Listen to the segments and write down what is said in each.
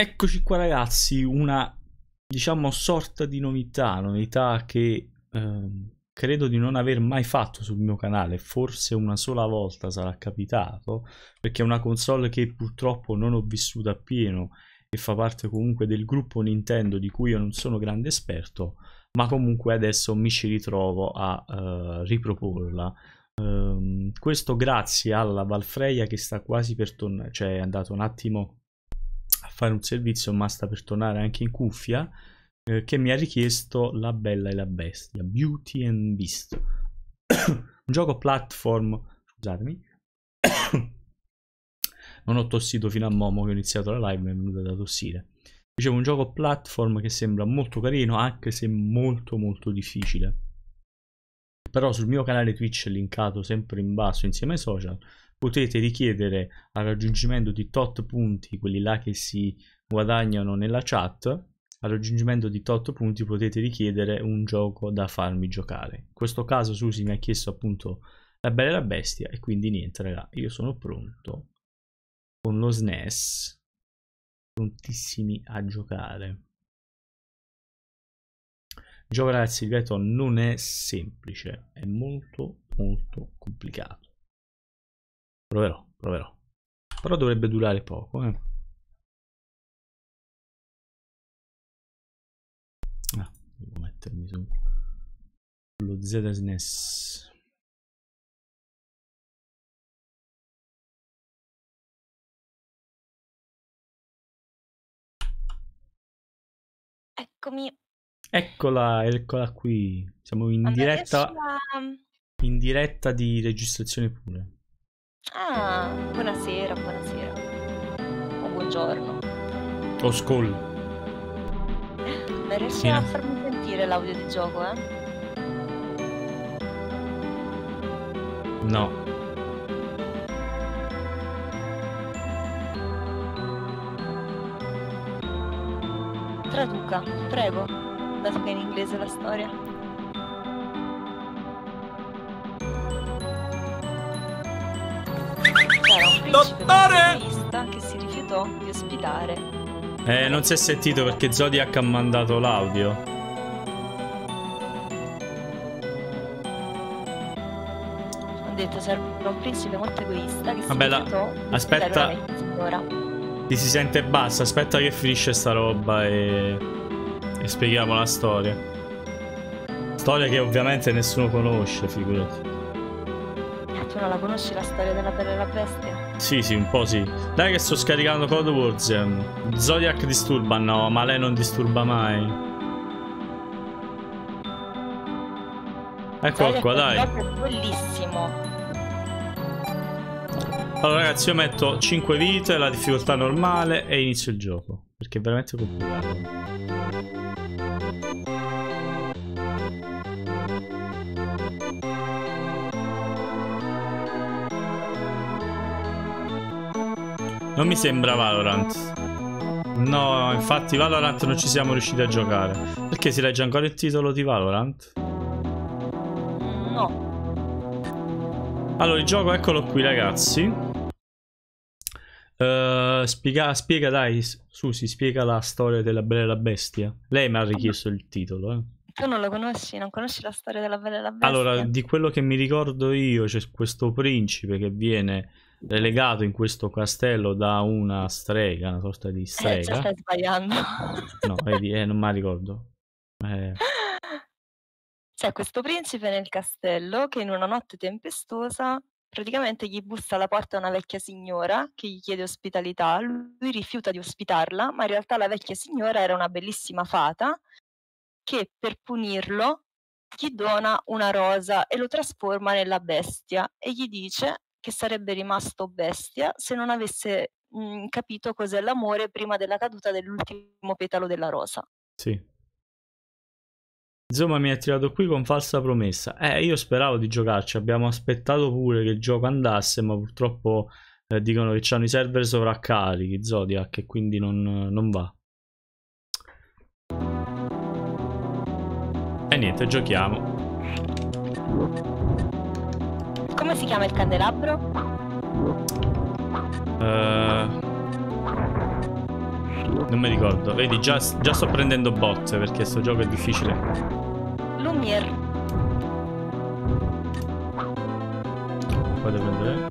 Eccoci qua ragazzi, una diciamo sorta di novità, novità che ehm, credo di non aver mai fatto sul mio canale, forse una sola volta sarà capitato, perché è una console che purtroppo non ho vissuto appieno e fa parte comunque del gruppo Nintendo di cui io non sono grande esperto, ma comunque adesso mi ci ritrovo a uh, riproporla. Um, questo grazie alla Valfreia che sta quasi per tornare, cioè è andato un attimo fare un servizio ma sta per tornare anche in cuffia eh, che mi ha richiesto La Bella e la Bestia Beauty and Beast. Un gioco platform scusatemi. Non ho tossito fino a Momo che ho iniziato la live mi è venuta da tossire. Dicevo un gioco platform che sembra molto carino anche se molto molto difficile. Però sul mio canale Twitch linkato sempre in basso insieme ai social potete richiedere al raggiungimento di tot punti, quelli là che si guadagnano nella chat, al raggiungimento di tot punti potete richiedere un gioco da farmi giocare. In questo caso Susi mi ha chiesto appunto la bella e la bestia e quindi niente raga, io sono pronto con lo SNES, prontissimi a giocare. Il gioco ragazzi, ripeto, non è semplice, è molto molto complicato. Proverò, proverò. Però dovrebbe durare poco, eh. Ah, devo mettermi su lo ZSNES. Eccomi. Eccola, eccola qui. Siamo in Allora, diretta, a- in diretta di registrazione pure. Ah, buonasera, buonasera. O buongiorno. O Skull. Ma riesci Sì, a farmi sentire l'audio di gioco, eh? No. Traduca, prego, dato che è in inglese la storia. Principe Dottore! che si rifiutò di ospitare. Eh, non si è sentito perché Zodiac ha mandato l'audio. Ho detto c'era un principe molto egoista che si Vabbè, la- aspetta. Ti si sente bassa, aspetta che finisce sta roba e... e spieghiamo la storia. Storia che ovviamente nessuno conosce, figurati. Ah, tu non la conosci la storia della Bella e la Bestia? Sì, sì, un po' sì. Dai che sto scaricando Code Wars. ehm. Zodiac disturba, no, ma lei non disturba mai. Eccolo qua, dai. è bellissimo. Allora ragazzi, io metto 5 vite, la difficoltà normale e inizio il gioco. Perché è veramente complicato. Non mi sembra Valorant. No, infatti Valorant non ci siamo riusciti a giocare. Perché si legge ancora il titolo di Valorant? No, Allora, il gioco eccolo qui, ragazzi. Eh, spiega, spiega, dai, Susi, spiega la storia della Bella e la Bestia. Lei mi ha richiesto il titolo, eh. tu non lo conosci, non conosci la storia della Bella e la Bestia? Allora, di quello che mi ricordo io, c'è questo principe che viene relegato in questo castello da una strega, una sorta di eh, strega. già stai sbagliando. No, vedi, eh, non me la ricordo. Eh, C'è questo principe nel castello che in una notte tempestosa praticamente gli bussa alla porta una vecchia signora che gli chiede ospitalità. Lui rifiuta di ospitarla, ma in realtà la vecchia signora era una bellissima fata che per punirlo gli dona una rosa e lo trasforma nella bestia e gli dice che sarebbe rimasto bestia se non avesse mm, capito cos'è l'amore prima della caduta dell'ultimo petalo della rosa. sì. Insomma, mi ha tirato qui con falsa promessa. Eh, io speravo di giocarci. Abbiamo aspettato pure che il gioco andasse, ma purtroppo eh, dicono che hanno i server sovraccarichi, Zodiac, e quindi non, non va. E niente, giochiamo. Come si chiama il candelabro? Eh, Non mi ricordo. Vedi, già, già sto prendendo bot perché questo gioco è difficile. Lumiere. Poi devo prendere.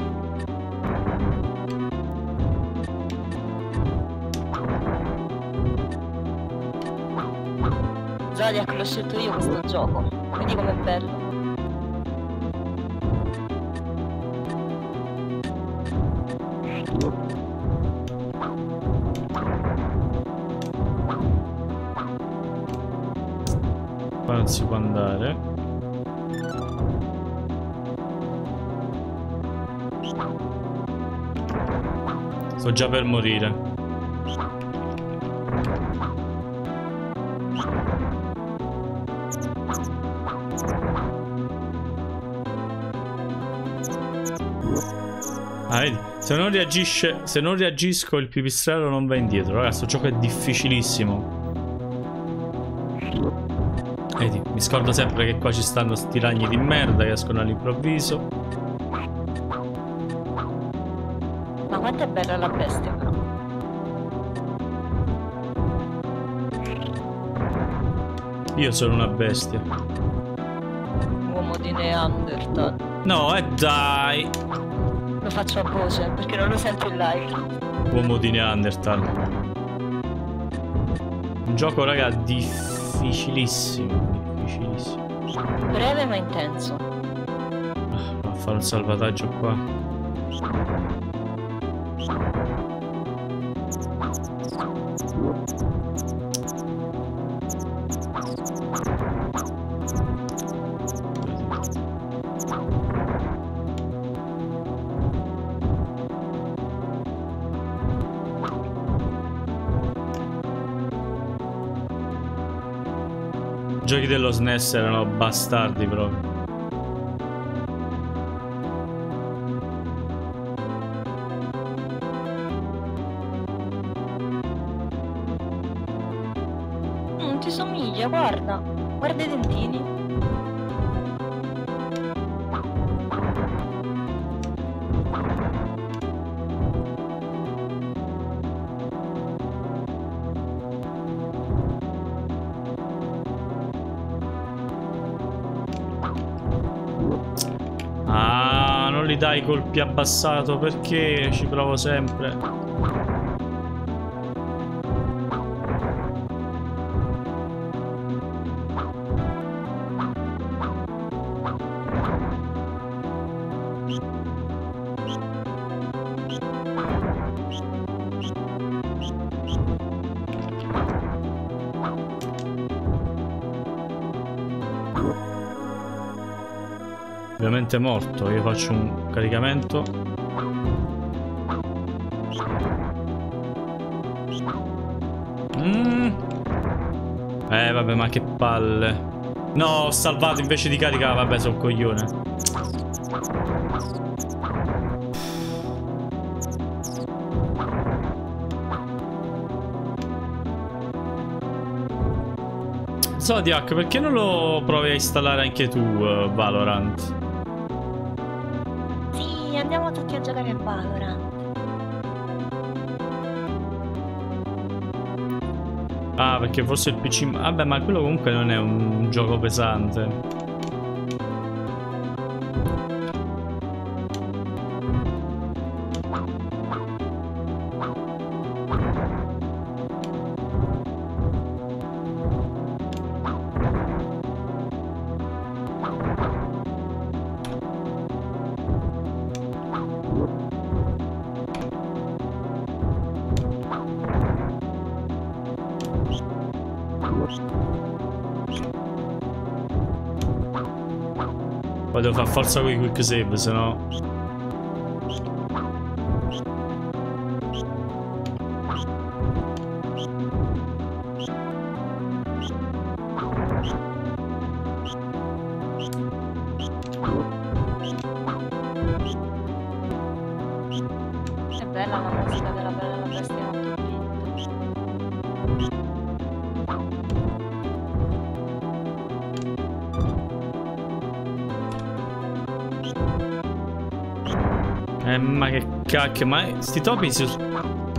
Zodiac l'ho scelto io questo gioco. Vedi com'è bello. Non si può andare. Sto già per morire. Ah, vedi? Se non reagisce, se non reagisco il pipistrello non va indietro. Ragazzi, questo gioco è difficilissimo. Vedi, mi scordo sempre che qua ci stanno sti ragni di merda che escono all'improvviso. Ma quanto è bella la bestia però. Io sono una bestia. Uomo di Neanderthal. No, e dai! Lo faccio a voce perché non lo sento in live. Uomo di Neanderthal. Un gioco, raga, difficilissimo. Difficilissimo. Breve ma intenso. Ah, a fare un salvataggio qua. SNES erano bastardi proprio. Colpi abbassato perché ci provo sempre. Ovviamente è morto, io faccio un caricamento. Mm. Eh vabbè ma che palle. No, ho salvato invece di caricare, vabbè sono un coglione. Zodiac, perché non lo provi a installare anche tu, uh, Valorant? Ah, perché forse il PC... Vabbè, ma quello comunque non è un gioco pesante. Forza con i quick save, se no... cacchio, ma sti topi si...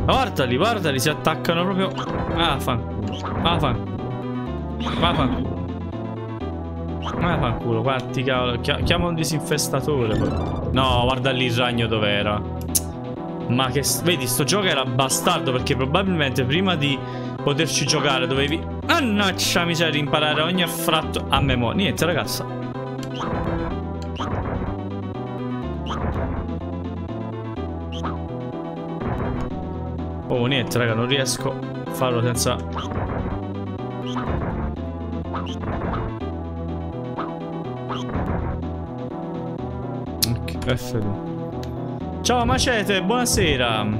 Guardali, guardali, si attaccano proprio. Ah, fanculo. Ah, fanculo. Ah, fanculo. Ah, fanculo, guardi, cavolo. Chiama un disinfestatore. No, guarda lì il ragno dov'era. Ma che... Vedi, sto gioco era bastardo perché probabilmente prima di poterci giocare dovevi... Annaccia miseria, imparare ogni affratto a memoria. Niente, ragazza. Oh, niente, raga, non riesco a farlo senza... Ok, F2. Ciao Macete, buonasera.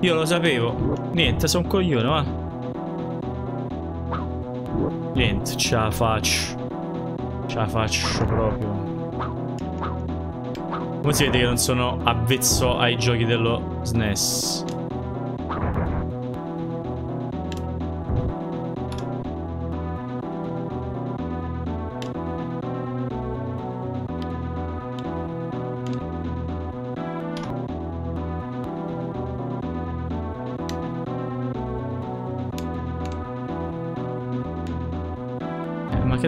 Io lo sapevo. Niente, sono un coglione, va. Niente, ce la faccio. Ce la faccio proprio. Come si vede che non sono avvezzo ai giochi dello SNES.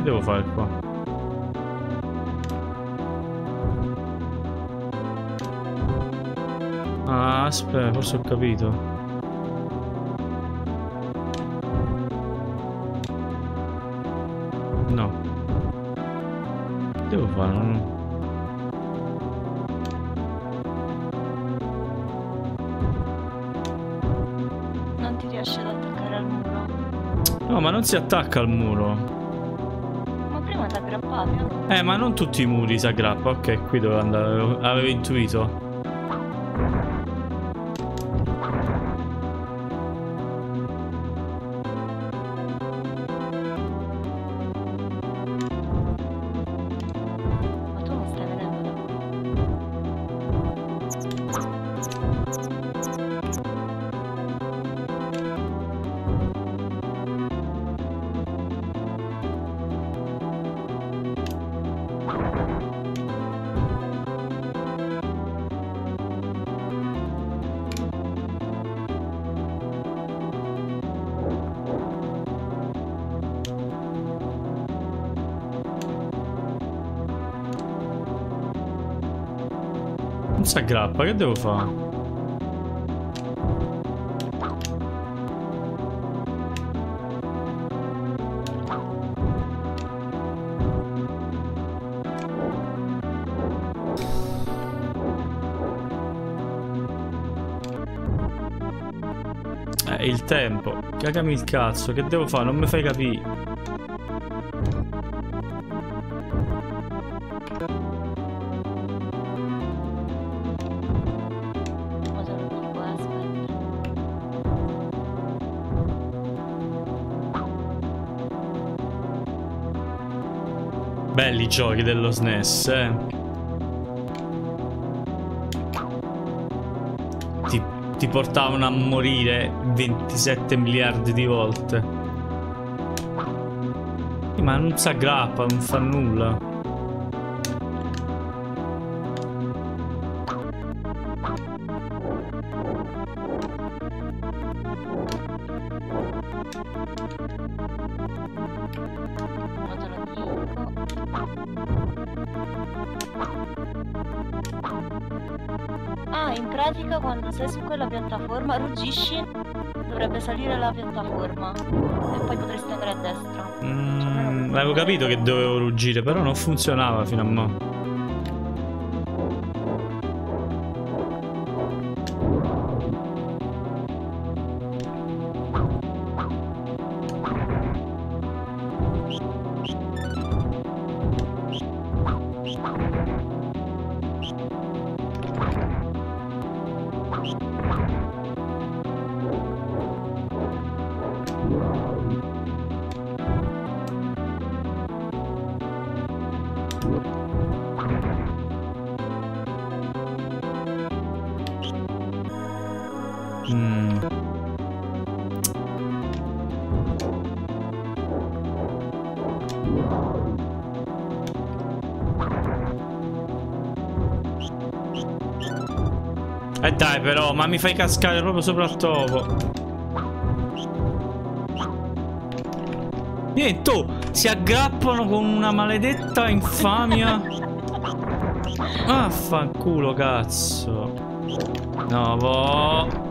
Devo fare qua? Ah, aspetta, forse ho capito. No. Devo fare? Non... Non ti riesce ad attaccare al muro? No, ma non si attacca al muro. Eh, ma non tutti i muri si aggrappa. Ok, qui dove andare. Avevo intuito. Si aggrappa, che devo fare? Eh, il tempo. Cagami il cazzo, che devo fare? Non mi fai capire. Giochi dello SNES, eh. Ti, ti portavano a morire 27 miliardi di volte. Ma non si aggrappa, non fa nulla. In pratica quando sei su quella piattaforma ruggisci, dovrebbe salire la piattaforma e poi potresti andare a destra. Mm, avevo capito che dovevo ruggire, però non funzionava fino a mo'. Mi fai cascare proprio sopra il topo. Niente, oh, si aggrappano con una maledetta infamia. Affanculo, cazzo. No, boh.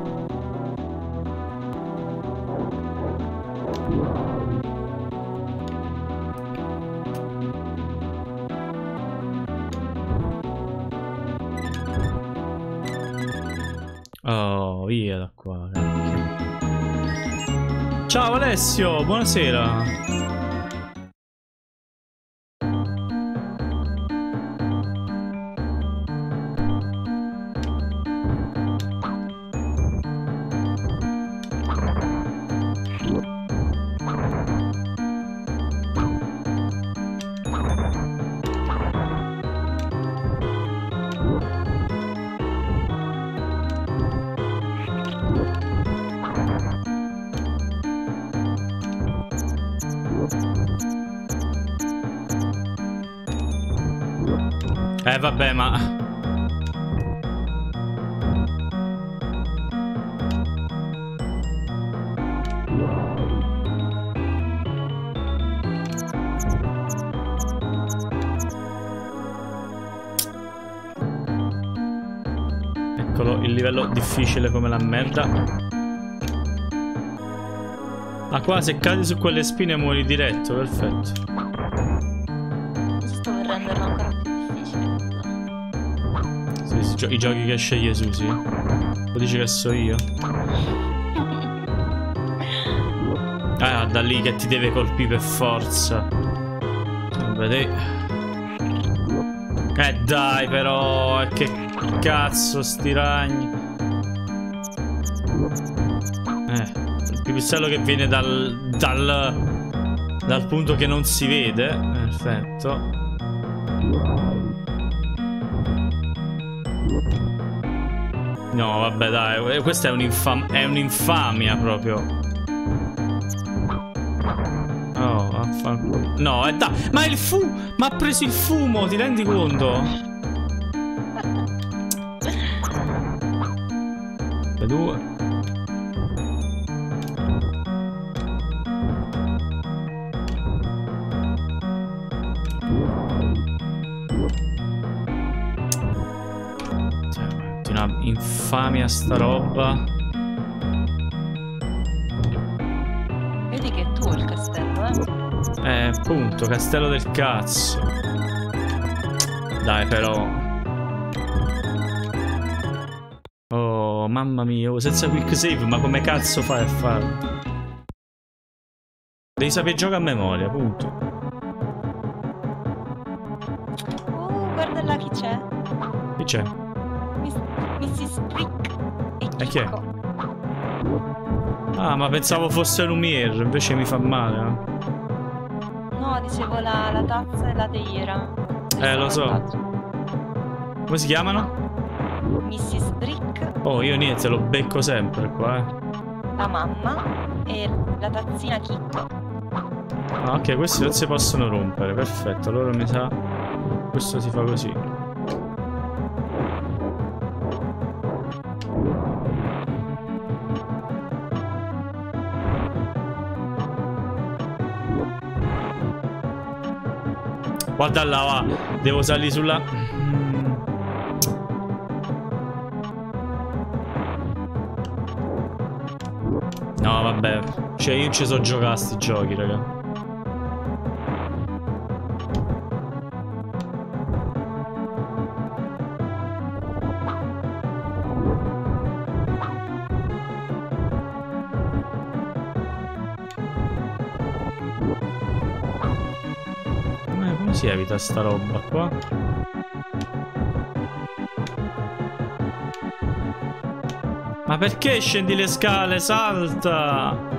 Alessio, buonasera. Vabbè, ma... Eccolo, il livello difficile come la merda. Ah qua se cadi su quelle spine muori diretto, perfetto. I giochi che sceglie Susi? Lo dici che so io? Ah, da lì che ti deve colpire per forza. Vedi. Eh dai però, che cazzo sti ragni. Eh, il pipistrello che viene dal, dal, dal punto che non si vede. Perfetto. No, vabbè, dai, eh, questa è un'infamia un proprio. Oh, vaffanculo. No, è da... Ma il fu... Ma ha preso il fumo, ti rendi conto? Due. Infamia sta roba. Vedi che è tuo il castello, eh? Eh, appunto, castello del cazzo. Dai, però. Oh, mamma mia, oh, senza quick save, ma come cazzo fai a farlo? Devi sapere giocare a memoria, appunto. Oh, guarda là chi c'è. Chi c'è? E. E chi è? Ah, ma pensavo fosse Lumiere, invece mi fa male. Eh? No, dicevo la, la tazza e la teiera. Eh, lo so. Come si chiamano? Mrs. Brick. Oh, io niente, lo becco sempre qua, eh. La mamma e la tazzina Chicco. Ah, ok, questi non si possono rompere, perfetto. Allora mi sa... Questo si fa così. Guarda là, va. Devo salire sulla... No, vabbè. Cioè, io ci so giocare a sti giochi, raga. Evita sta roba qua? Ma perché scendi le scale? Salta!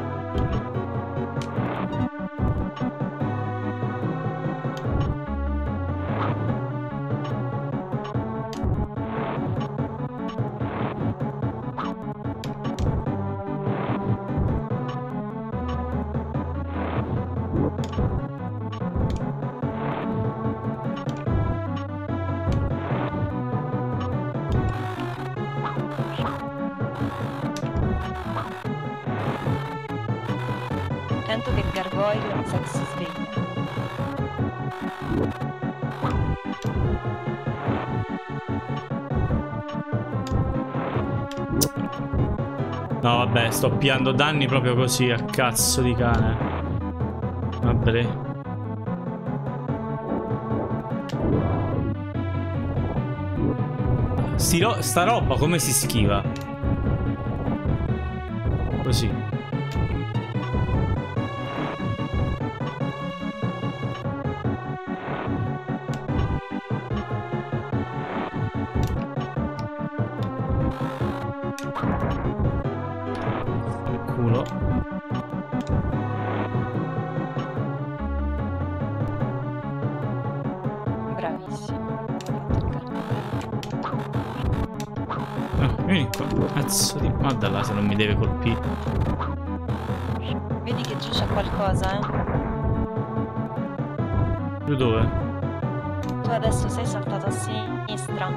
Vabbè, sto piando danni proprio così a cazzo di cane. Vabbè. Sti ro- sta roba come si schiva? Così. Dove? Tu adesso sei saltato a sinistra.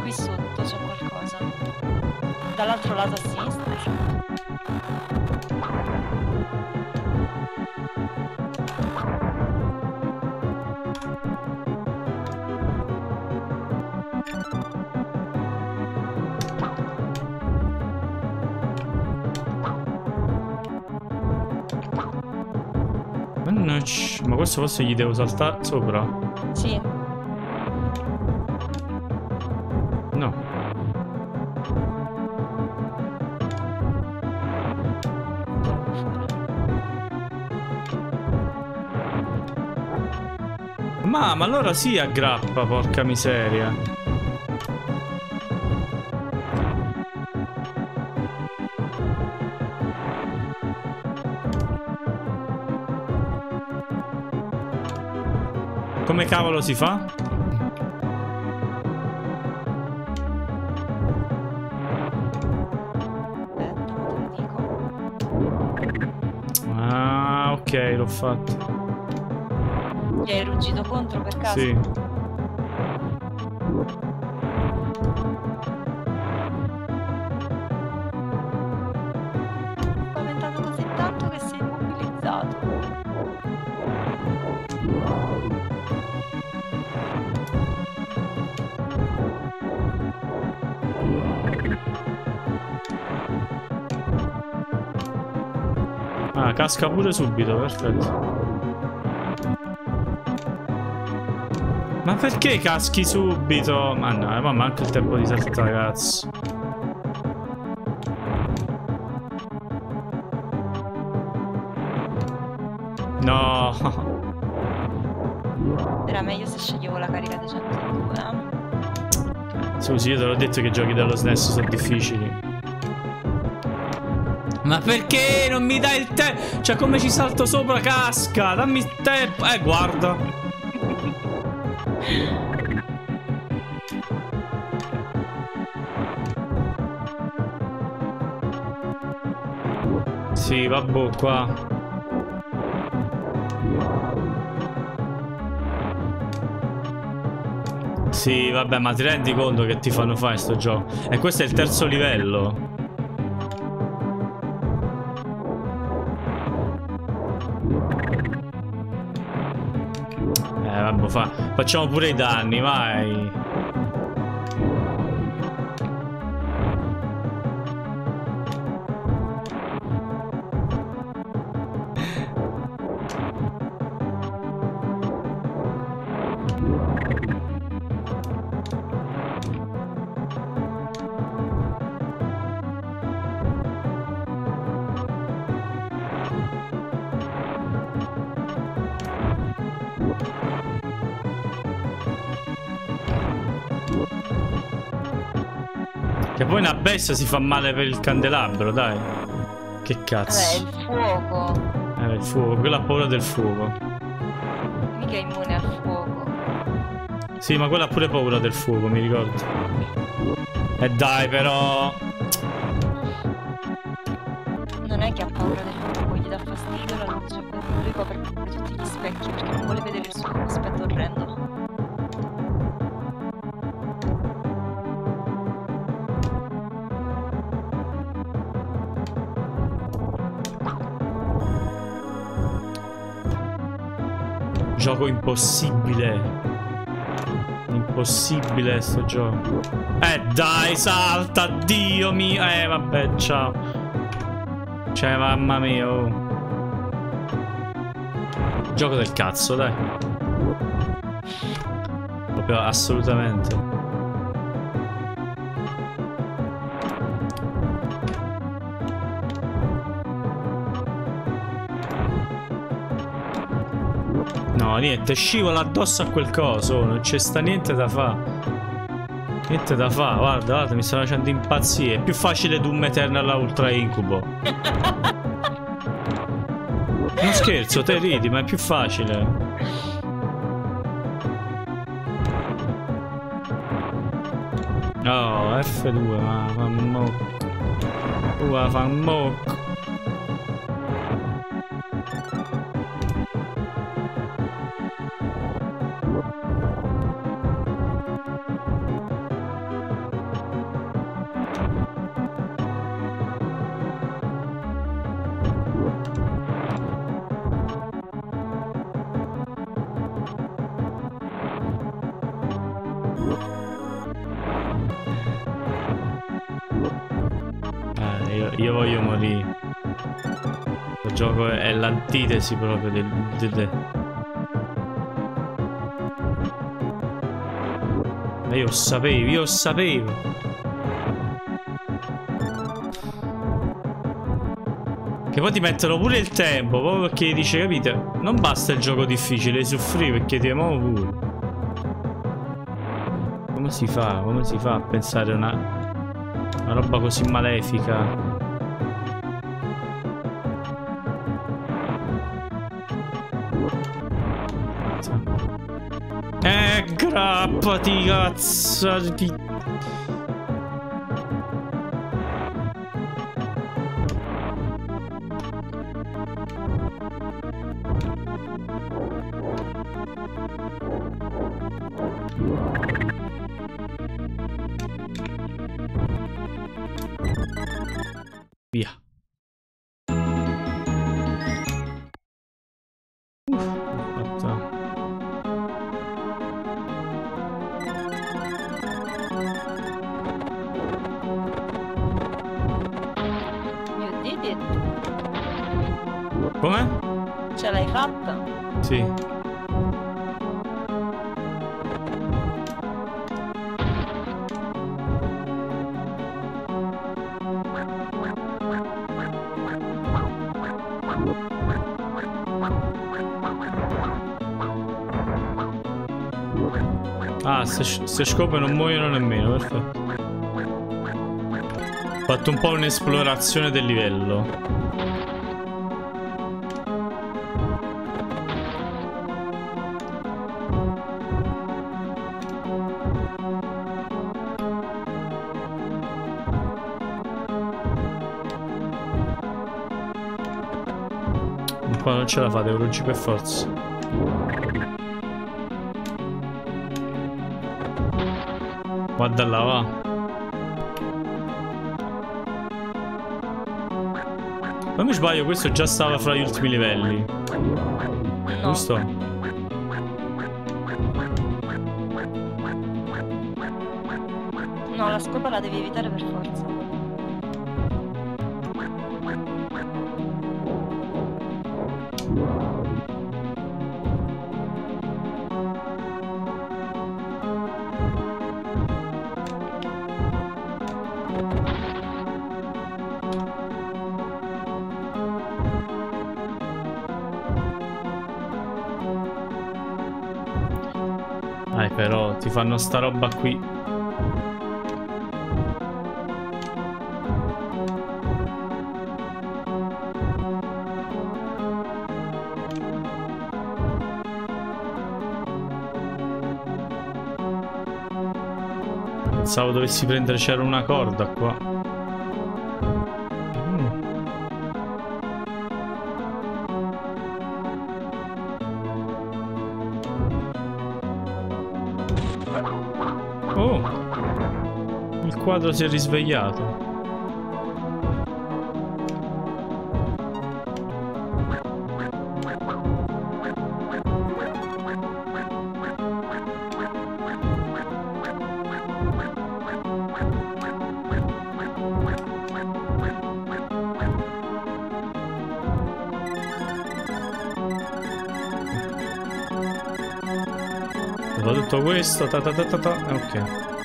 Qui sotto c'è qualcosa. Dall'altro lato a sinistra. Questo forse gli devo saltare sopra? Sì, No. Ma, ma allora sì aggrappa, porca miseria. Cavolo si fa? Ah, ok, l'ho fatto. Gli hai ruggito contro per caso? Sì. Ah, casca pure subito, perfetto. Ma perché caschi subito? Ma no, ma manca il tempo di saltare, cazzo. No. Era meglio se sceglievo la carica dei 102, eh? Scusi, io te l'ho detto che giochi dello SNES sono difficili. Ma perché non mi dai il tempo? Cioè, come ci salto sopra casca? Dammi il tempo. Eh, guarda. Sì, vabbè, qua. Sì, vabbè, ma ti rendi conto che ti fanno fare sto gioco? E questo è il terzo livello. Facciamo pure i danni, vai. Bestia si fa male per il candelabro, dai. Che cazzo. Vabbè, il fuoco. Eh, il fuoco, quella ha paura del fuoco. Mica è immune al fuoco. Sì, ma quella ha pure paura del fuoco, mi ricordo. E eh dai, però... impossibile. Impossibile sto gioco. Eh dai, salta, Dio mio. Eh vabbè, ciao. Cioè, mamma mia, oh. Gioco del cazzo, dai. Proprio assolutamente. No, niente, scivola addosso a quel coso, non c'è sta niente da fare. Niente da fare, guarda, guarda, mi sta facendo impazzire. È più facile Doom Eternal Ultra Incubo. Non scherzo, te ridi, ma è più facile. Oh, F2, ma fa mocco. Uh, fa mocco. È l'antitesi proprio del... del. Ma io sapevo, io sapevo. Che poi ti mettono pure il tempo, proprio perché dice, capite? Non basta il gioco difficile, soffrire perché ti amo pure. Come si fa? Come si fa a pensare una... Una roba così malefica. Grappati, cazzo di... Via. Se, scope non muoiono nemmeno, perfetto. Ho fatto un po' un'esplorazione del livello. Un po' non ce la fate, Eurogi per forza. Guarda là, va. Non mi sbaglio, questo già stava fra gli ultimi livelli. Giusto? No, la scopa la devi evitare per forza. sta roba qui. Pensavo dovessi prendere, c'era una corda qua. Quadro si è risvegliato. Tutto questo, ta ta ta ta ta. Ok.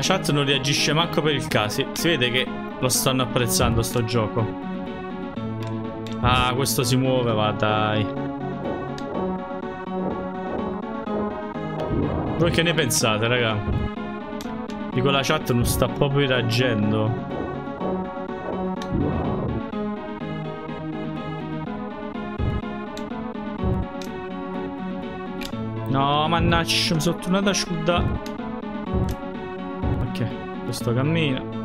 La chat non reagisce manco per il caso. Si vede che lo stanno apprezzando sto gioco. Ah, questo si muove, va dai. Voi che ne pensate, raga? Dico la chat non sta proprio reagendo. No, mannaggia, mi sono tornato a scudare. Ok,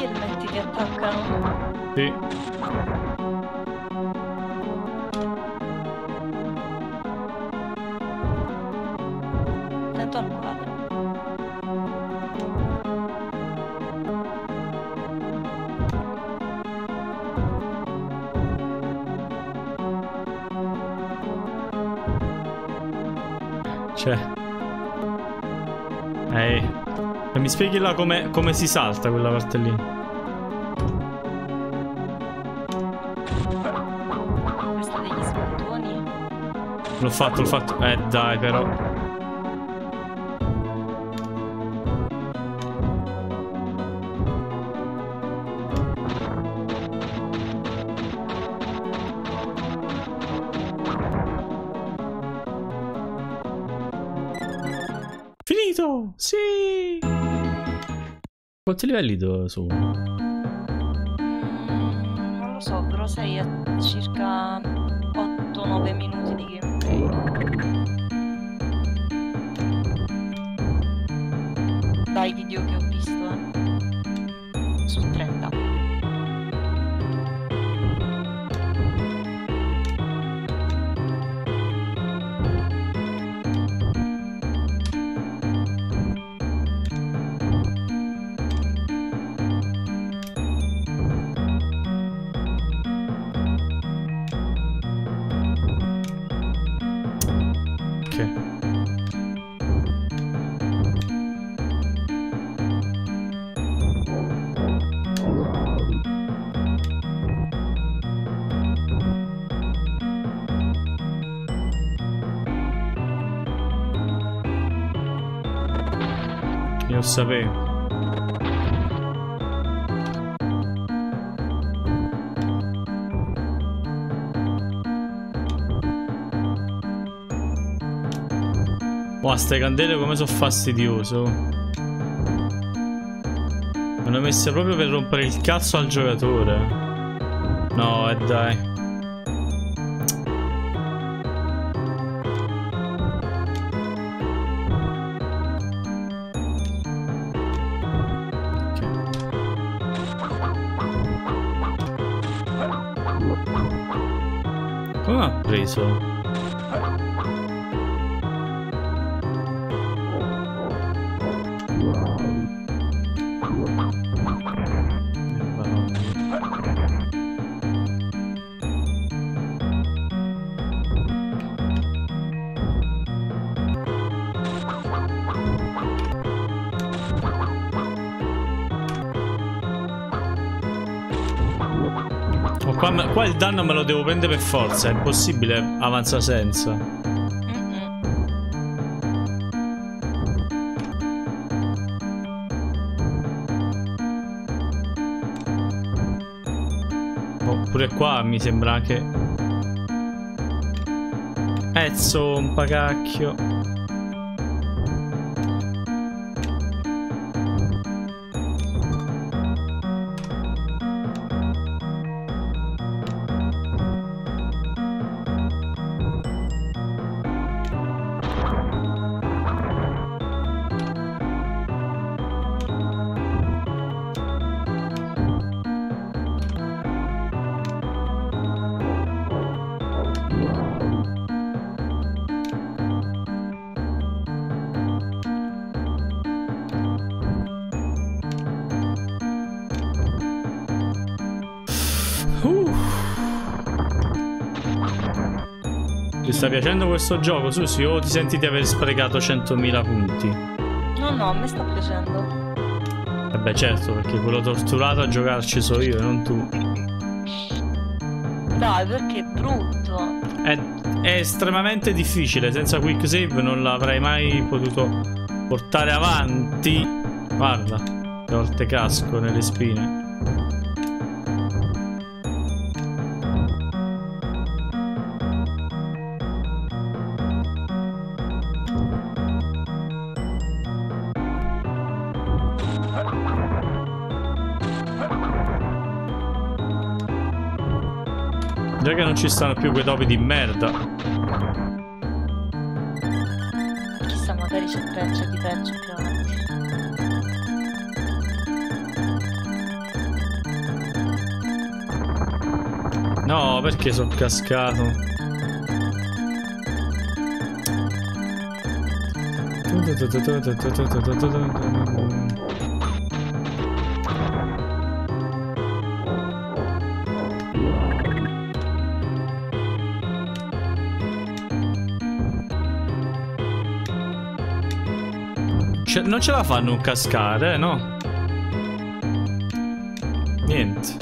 gli elmetti ti attaccano. Sì. Mi spieghi là come, come si salta quella parte lì? L'ho fatto, l'ho fatto. Eh dai, però. Quanti livelli sono? Mm, non lo so, però sei a circa Sapevo. Wow, ste candele come sono fastidioso. Me le ho messe proprio per rompere il cazzo al giocatore. No, e dai. Qua, qua, il danno me lo devo prendere per forza, è impossibile avanza senza. Oh, Oppure qua mi sembra che... Ezzo, un pacacchio. Piacendo questo gioco, Susi? O ti senti di aver sprecato 100.000 punti? No, no, a me sta piacendo. Vabbè, certo, perché quello torturato a giocarci so io e non tu. Dai, perché è brutto. È, è estremamente difficile, senza quick save non l'avrei mai potuto portare avanti. Guarda, che volte casco nelle spine. Ci stanno più quei topi di merda. Chissà, magari c'è peggio di peggio più avanti. No, perché sono cascato? Non ce la fanno cascare, no? Niente.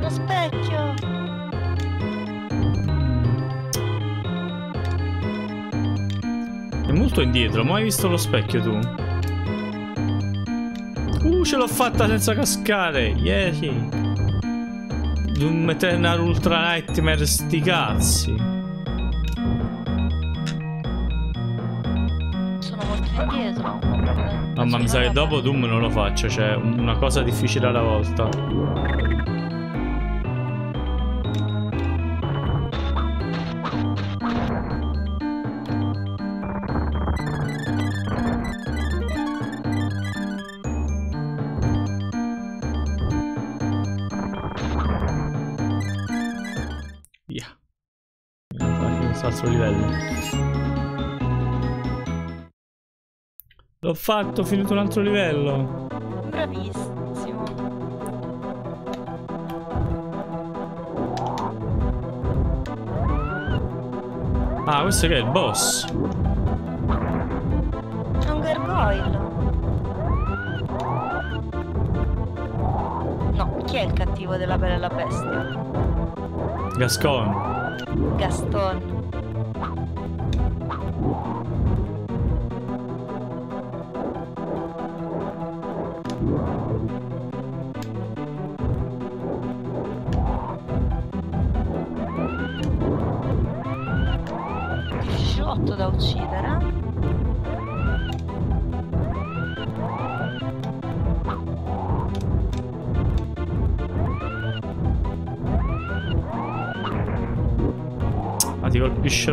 Lo specchio. È molto indietro, ma hai visto lo specchio tu? Uh, ce l'ho fatta senza cascare. Yeah. Doom Eternal Ultra Nightmare sti cazzi. No, ma mi sa che dopo Doom non lo faccio, cioè una cosa difficile alla volta. Fatto, ho finito un altro livello. Bravissimo. Ah, questo che è il boss. È un gargoyle. No, chi è il cattivo della Bella la Bestia? Gascon. Gaston.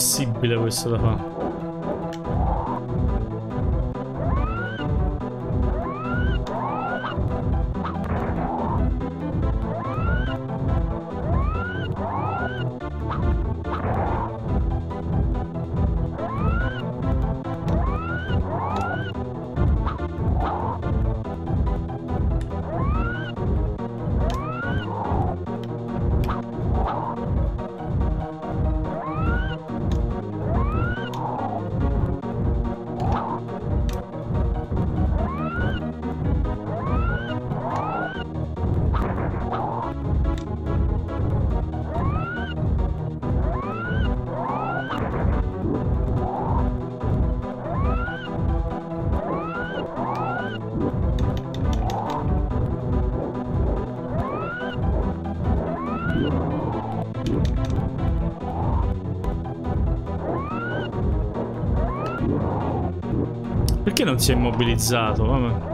Possibile questo da fare. Perché non si è immobilizzato? Vabbè.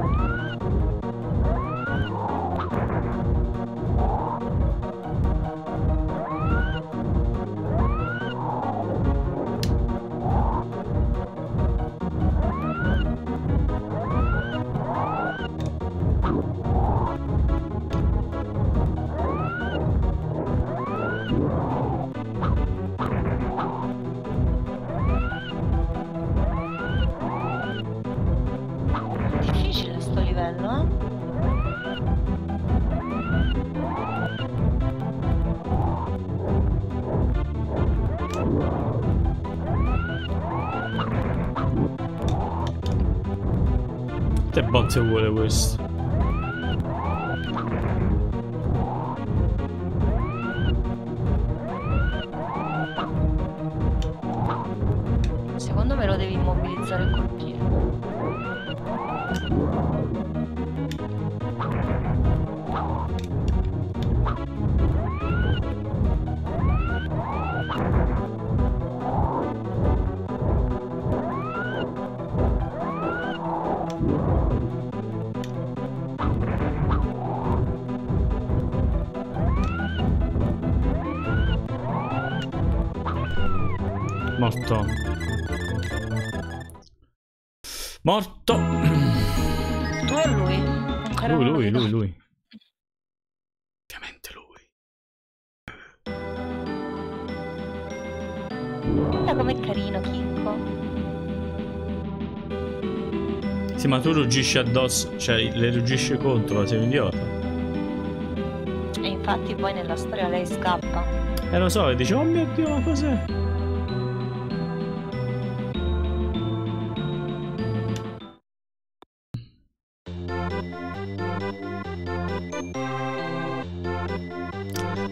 Ruggisci addosso, cioè le ruggisci contro, sei un idiota. E infatti poi nella storia lei scappa. E lo so, e dici, oh mio Dio, ma cos'è?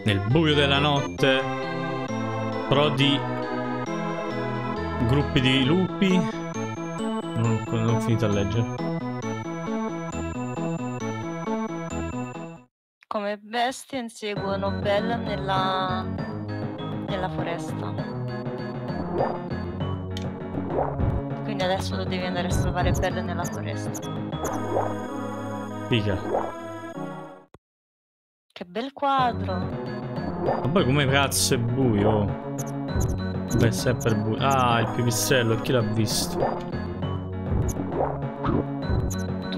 Nel buio della notte, pro di gruppi di lupi. Non ho finito a leggere. Bestie inseguono Bella nella, nella foresta. Quindi adesso tu devi andare a salvare Bella nella foresta. Figa. Che bel quadro! Ma poi come cazzo è buio? Beh, sempre buio. Ah, il pipistrello, chi l'ha visto?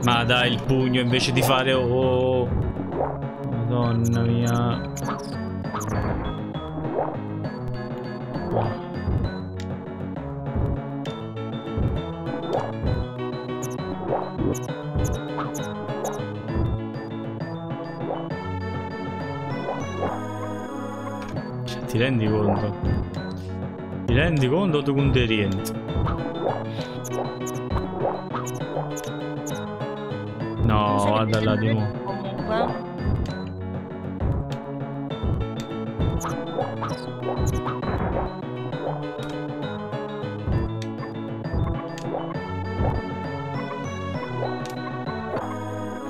Ma dai il pugno invece di fare oh. Madonna mia. Cioè, ti rendi conto? Ti rendi conto tu con rientri? No, guarda là di nuovo.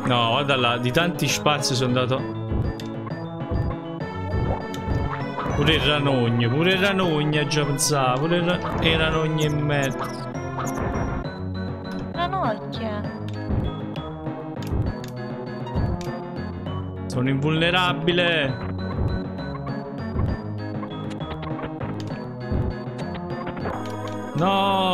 No, guarda là, di tanti spazi sono andato. Pure il ranogno, pure il ranogno già pensavo, pure il, ra- e il ranogno in mezzo. Ranocchie. Sono invulnerabile. No!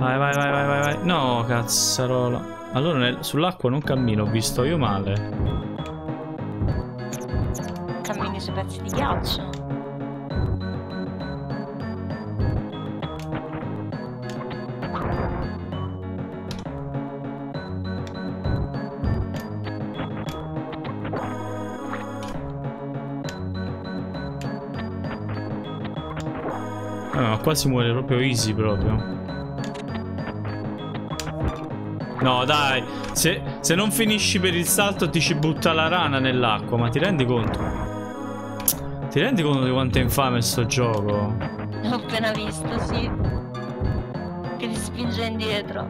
Vai, vai, vai, vai, vai, vai. No, cazzarola. Allora nel- sull'acqua non cammino, ho visto io male. Cammini sui pezzi di ghiaccio. Ah, ma qua si muore proprio easy proprio. No, dai, se, se non finisci per il salto ti ci butta la rana nell'acqua, ma ti rendi conto? Ti rendi conto di quanto è infame sto gioco? L'ho appena visto, sì. Che ti spinge indietro.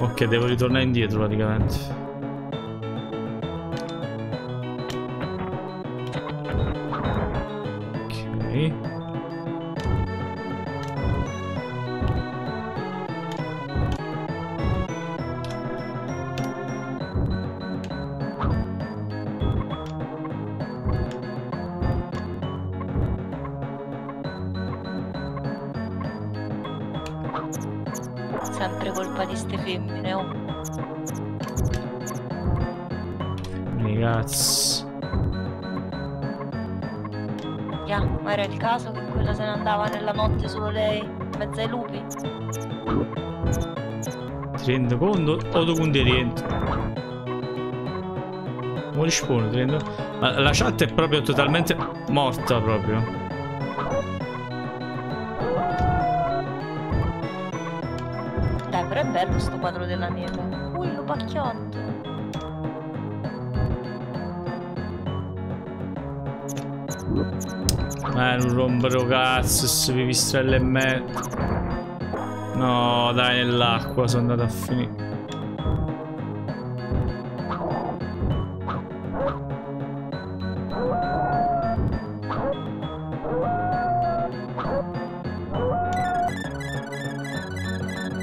Ok, devo ritornare indietro praticamente. Ti rendi conto? O ti rientri? Muori spawn, ti rendi Ma la chat è proprio totalmente morta proprio. Dai, però è bello sto quadro della neve. Ui, lo pacchiotto. Eh, non rompere cazzo, se pipistrelle e me. No, dai, nell'acqua sono andato a finire.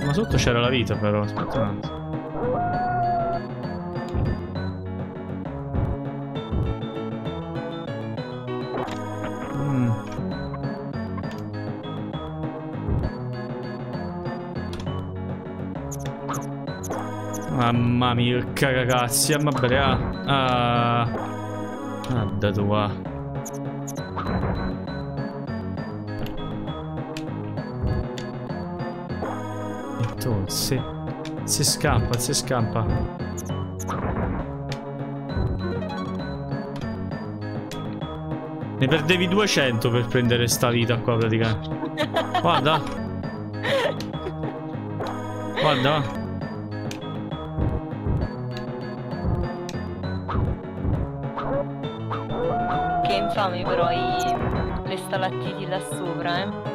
Ma sotto c'era la vita però, aspetta un attimo. Mamma mia, che cagacazzi, ma bene, ah. Ah, Guarda tua. E tu, si, si scappa, si scappa. Ne perdevi 200 per prendere sta vita qua praticamente. Guarda. Guarda. Però i... le stalattiti là sopra, eh.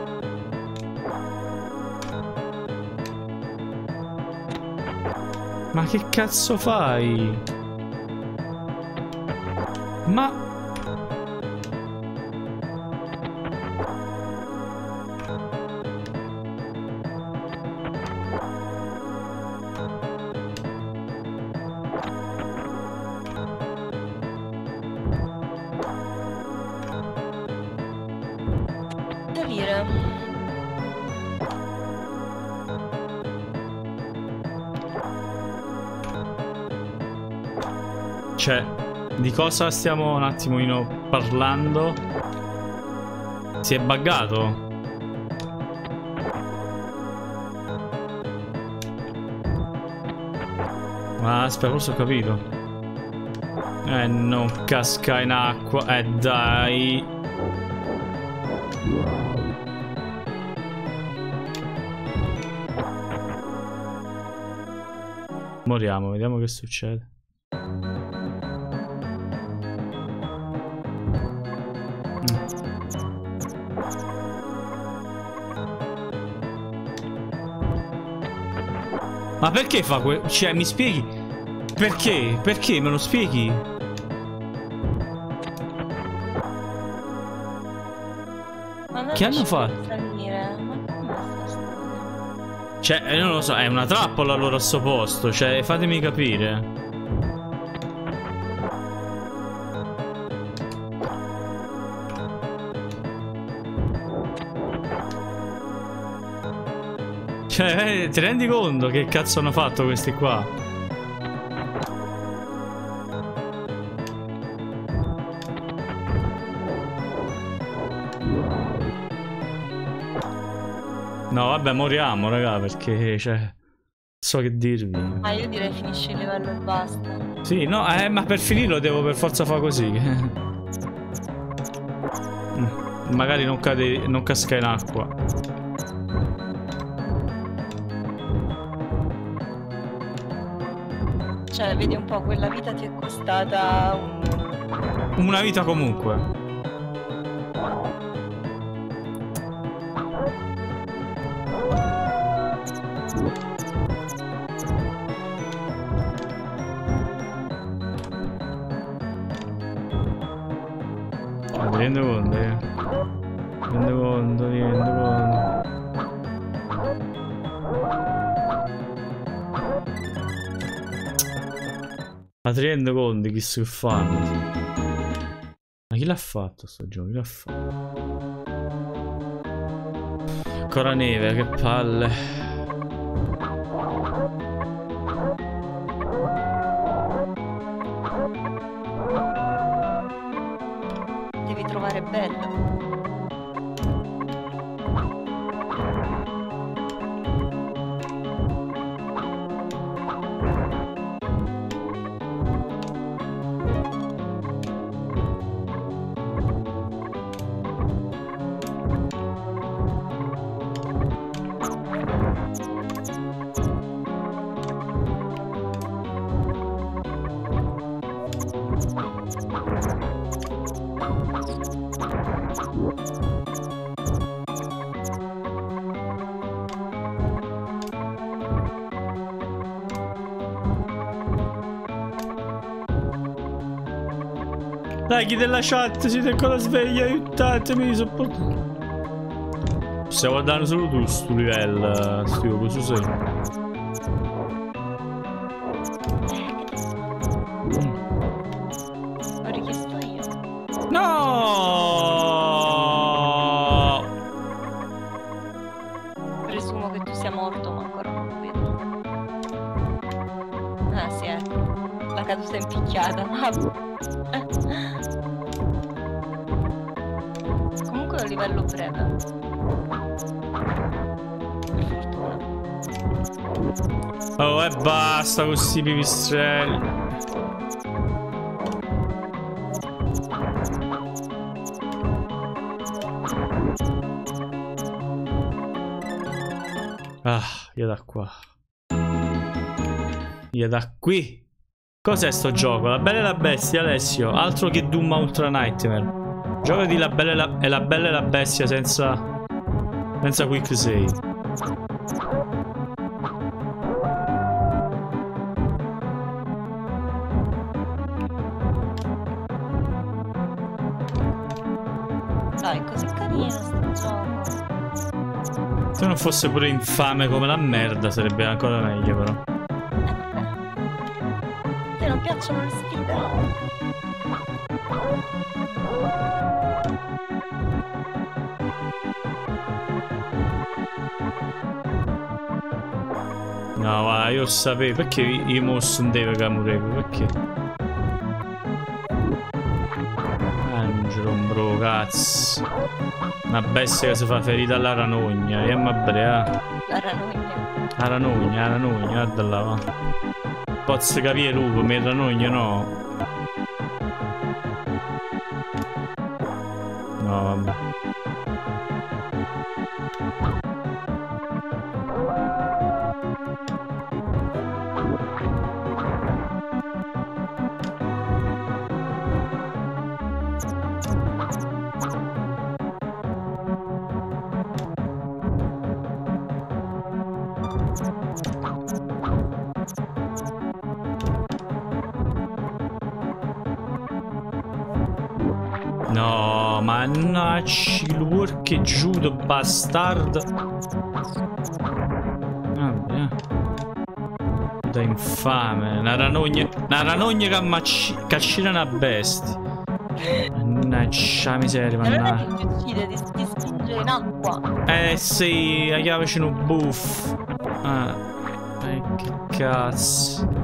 Ma che cazzo fai? Ma... di cosa stiamo un attimino parlando? Si è buggato? Ma aspetta, forse ho capito. Eh, non casca in acqua. Eh, dai. Moriamo, vediamo che succede. Ma perché fa que... Cioè, mi spieghi? Perché? Perché? Me lo spieghi? Che hanno fatto? Cioè, eh, non lo so, è una trappola allora a sto posto. Cioè, fatemi capire. Cioè, eh, ti rendi conto che cazzo hanno fatto questi qua? No, vabbè, moriamo, raga, perché, cioè... So che dirvi. Ah, io direi finisci il livello e basta. Sì, no, eh, ma per finirlo devo per forza fare così. Mm, Magari non, cade, non casca in acqua. Vedi un po', quella vita ti è costata un... Una vita comunque. Ma ti rendo conto chi si fanno? Ma chi l'ha fatto sto gioco? Chi l'ha fatto? Ancora neve, che palle. Della chat, siete ancora svegli, aiutatemi, sopportate. Stiamo guardando solo tu sto livello, Stio, cosa sei? L'ho richiesto io. No! Presumo che tu sia morto, ma ancora non lo vedo. Ah, sì, ecco. La caduta è impicchiata, livello breve. Oh, e basta con questi pipistrelli. Ah, io da qua. Io da qui. Cos'è sto gioco? La bella e la bestia, Alessio. Altro che Doom Ultra Nightmare. Giocati la bella e la, e la, bella e la bestia senza... Senza quick save. Dai, così carino. Se non fosse pure infame come la merda sarebbe ancora meglio però. Te non piacciono le sfide? No, va, io sapevo. Perché i mostri non deve camurevo? Perché? Angelo, bro, cazzo. Una bestia che si fa ferita alla ranogna. E ma brea. La ranogna. La ranogna, la ranogna, guarda là, va. Posso capire lupo, ma il ranogno no. Mannaggia, work giudo bastardo. Vabbè. Da infame. Una ranogna. Una ranogna che ammacina una bestia. Mannaggia miseria, mannaggia. Non ti uccide, ti, ti spinge in acqua. Eh sì, la chiave c'è un buff. Ah. Eh, che cazzo.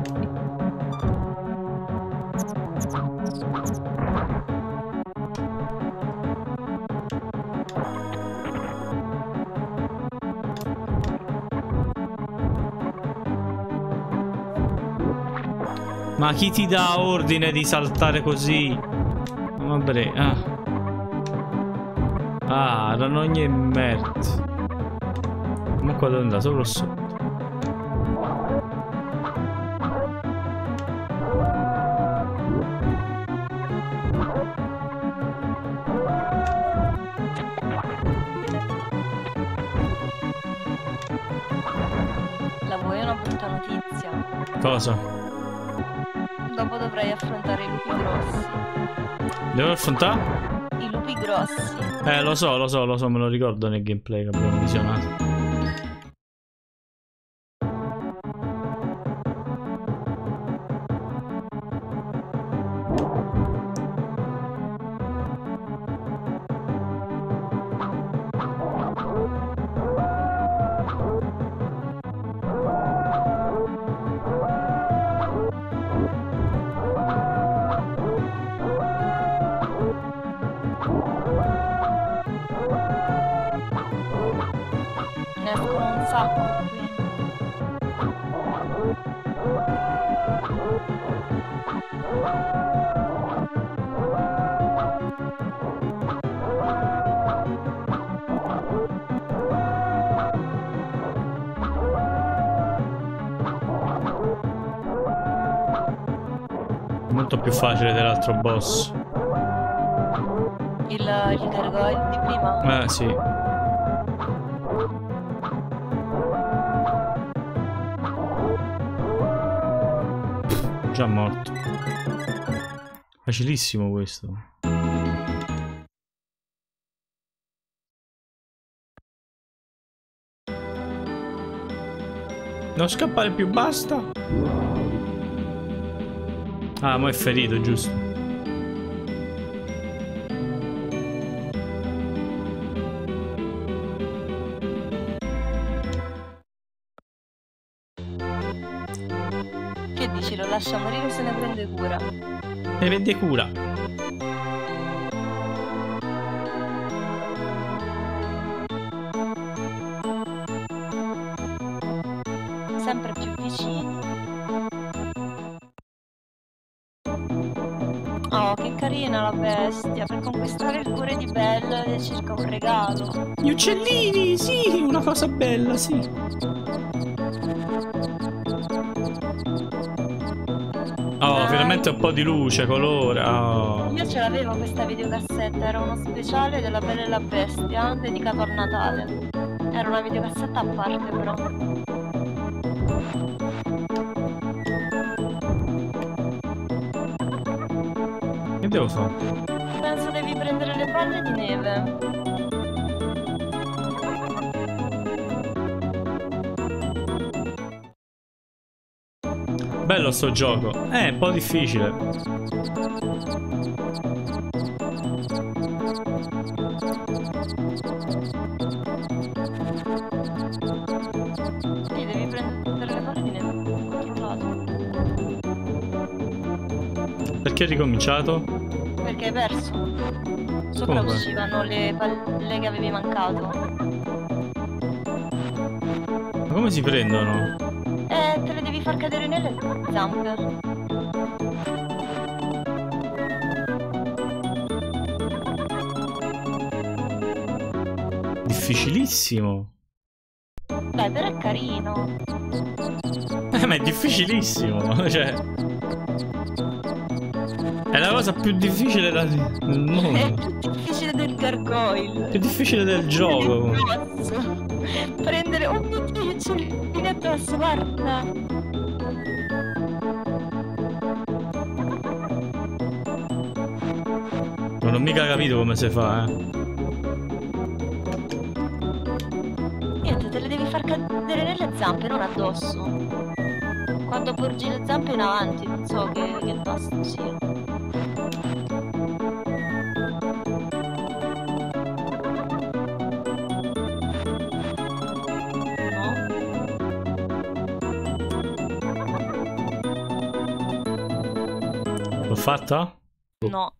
Ma chi ti dà ordine di saltare così? Vabbè, ah. Ah, ranogna e merda. Ma qua dove andare? Sopra o sotto? La vuoi una brutta notizia? Cosa? Dopo dovrai affrontare i lupi grossi. Devo affrontare? I lupi grossi. Eh, lo so, lo so, lo so, me lo ricordo nel gameplay che abbiamo visionato. Facile dell'altro boss. Il, il gargoyle di prima. Eh, sì. Già morto. Facilissimo questo. Non scappare più, basta. Ah, mo è ferito, giusto. Che dici? Lo lascia morire se ne prende cura? Ne prende cura. Uccellini, sì, una cosa bella, sì. Oh, finalmente un po' di luce, colore. Oh. Io ce l'avevo questa videocassetta, era uno speciale della Bella e la Bestia dedicato al Natale. Era una videocassetta a parte però. Che devo fare? Penso devi prendere le palle di neve. Bello sto gioco. Eh, è un po' difficile. Sì, devi prendere le controllato. Perché hai ricominciato? Perché hai perso. Sopra Come? uscivano le palle che avevi mancato. Ma come si prendono? Far cadere nelle zampe. Difficilissimo. Dai, però è carino. Eh, ma è difficilissimo. Cioè. È la cosa più difficile da- del È mondo. più difficile del gargoyle. Più difficile del gioco. Prendere un dio, c'è lì addosso, guarda. Mica capito come si fa, eh. Niente, te le devi far cadere nelle zampe, non addosso. Quando porgi le zampe in avanti, non so che, che tasto sia. L'ho fatta? No.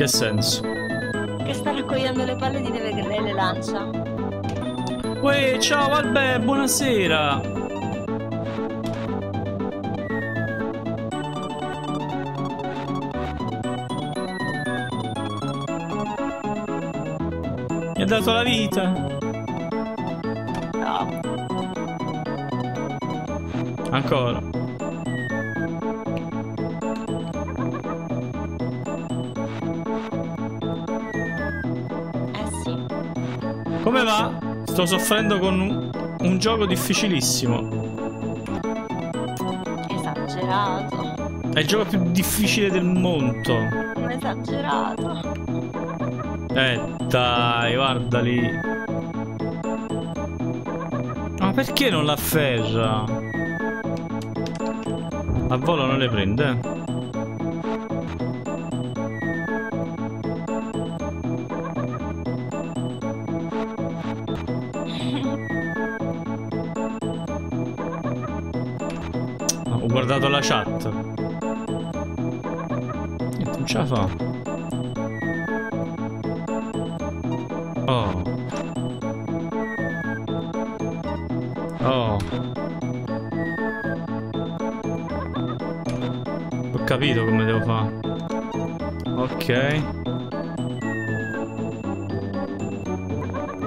Che senso? Che sta raccogliendo le palle di neve lei le lancia. Uè, ciao Albè, buonasera! Mi ha dato la vita. No. Ancora. Come va? Sto soffrendo con un, un gioco difficilissimo. Esagerato. È il gioco più difficile del mondo. Esagerato. Eh dai, guarda lì. Ma perché non l'afferra? A volo non le prende? La chat. Niente, non ce la fa. Oh. Oh. Ho capito come devo fare. Ok.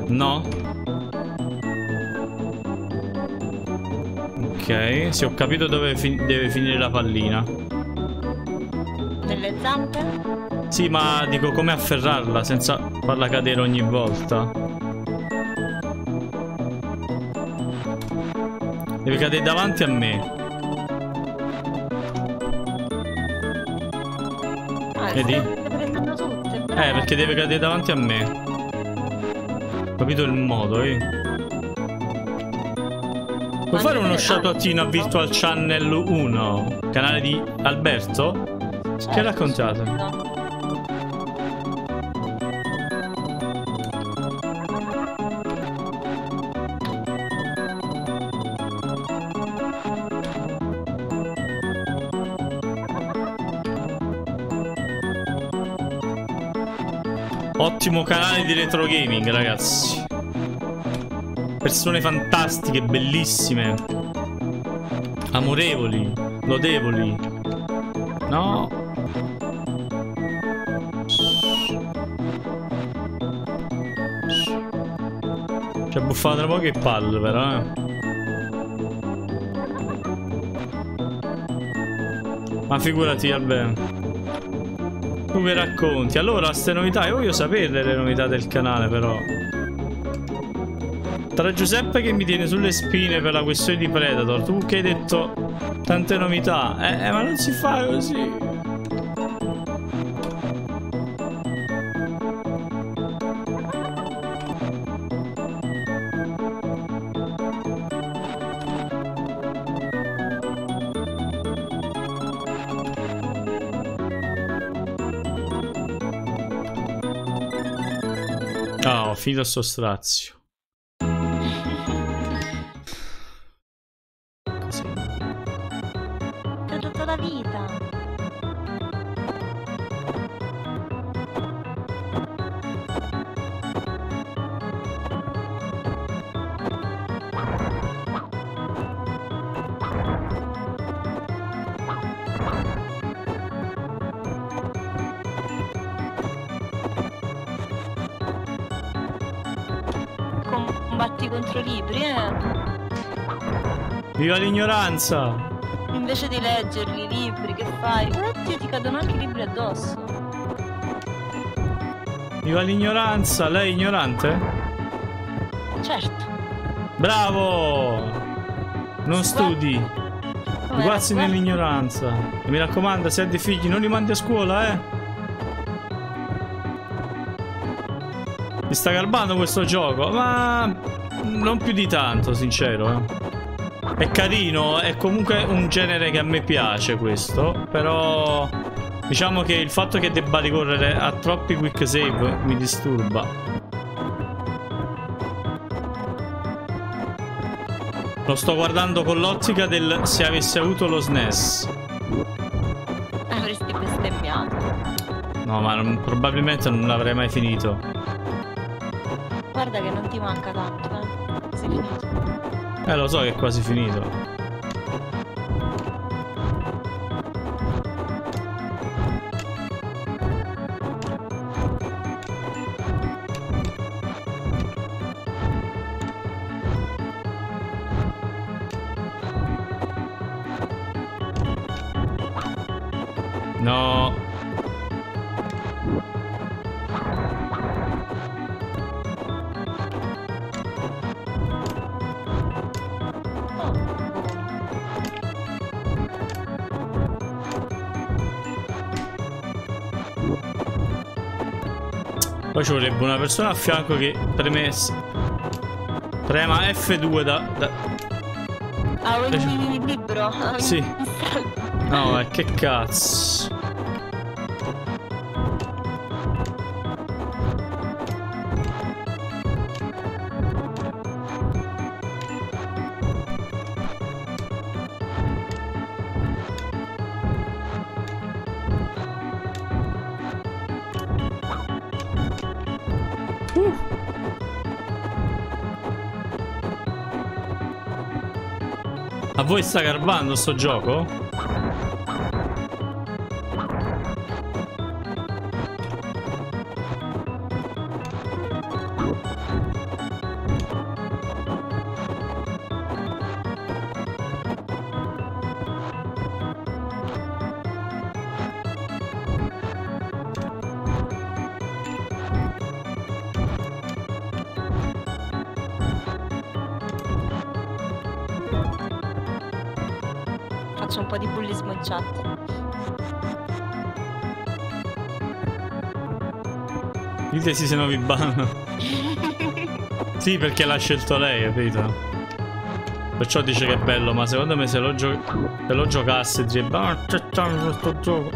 No. Sì, ho capito dove fi- deve finire la pallina. Nelle zampe? Sì, ma dico come afferrarla senza farla cadere ogni volta. Deve cadere davanti a me. Ah, Vedi? tutte. Eh, perché deve cadere davanti a me. Capito il modo, eh? Puoi fare uno shoutoutino a Virtual Channel 1? Canale di Alberto? Che raccontate? subito. Ottimo canale di retro gaming, ragazzi. Persone fantastiche, bellissime. Amorevoli, lodevoli. No. C'è buffata tra poco che palle, però, eh. Ma figurati, vabbè. Tu mi racconti. Allora, ste novità, io voglio saperle le novità del canale, però. Tra Giuseppe che mi tiene sulle spine per la questione di Predator, tu che hai detto tante novità. Eh, eh, ma non si fa così. Ah, finito sto strazio. Viva l'ignoranza! Invece di leggerli i libri, che fai? Oddio, ti cadono anche i libri addosso. Viva l'ignoranza! Lei è ignorante? Certo. Bravo! Non studi. Guazzi nell'ignoranza. E mi raccomando, se hai dei figli, non li mandi a scuola, eh? Mi sta garbando questo gioco, ma non più di tanto, sincero, eh. È carino, è comunque un genere che a me piace questo, però diciamo che il fatto che debba ricorrere a troppi quick save mi disturba. Lo sto guardando con l'ottica del se avessi avuto lo SNES. Avresti bestemmiato. No, ma non, probabilmente non l'avrei mai finito. Guarda che non ti manca tanto, eh. Eh, lo so che è quasi finito. Poi ci vorrebbe una persona a fianco che premesse. Prema F2 da... da... Ah, ogni libro? Sì. No, eh, che cazzo. A voi sta garbando sto gioco? Ditesi se no vi banno. Sì, perché l'ha scelto lei, capito? Perciò dice che è bello, ma secondo me se lo, gio se lo giocasse direbbe Ah, c'è tanto questo gioco.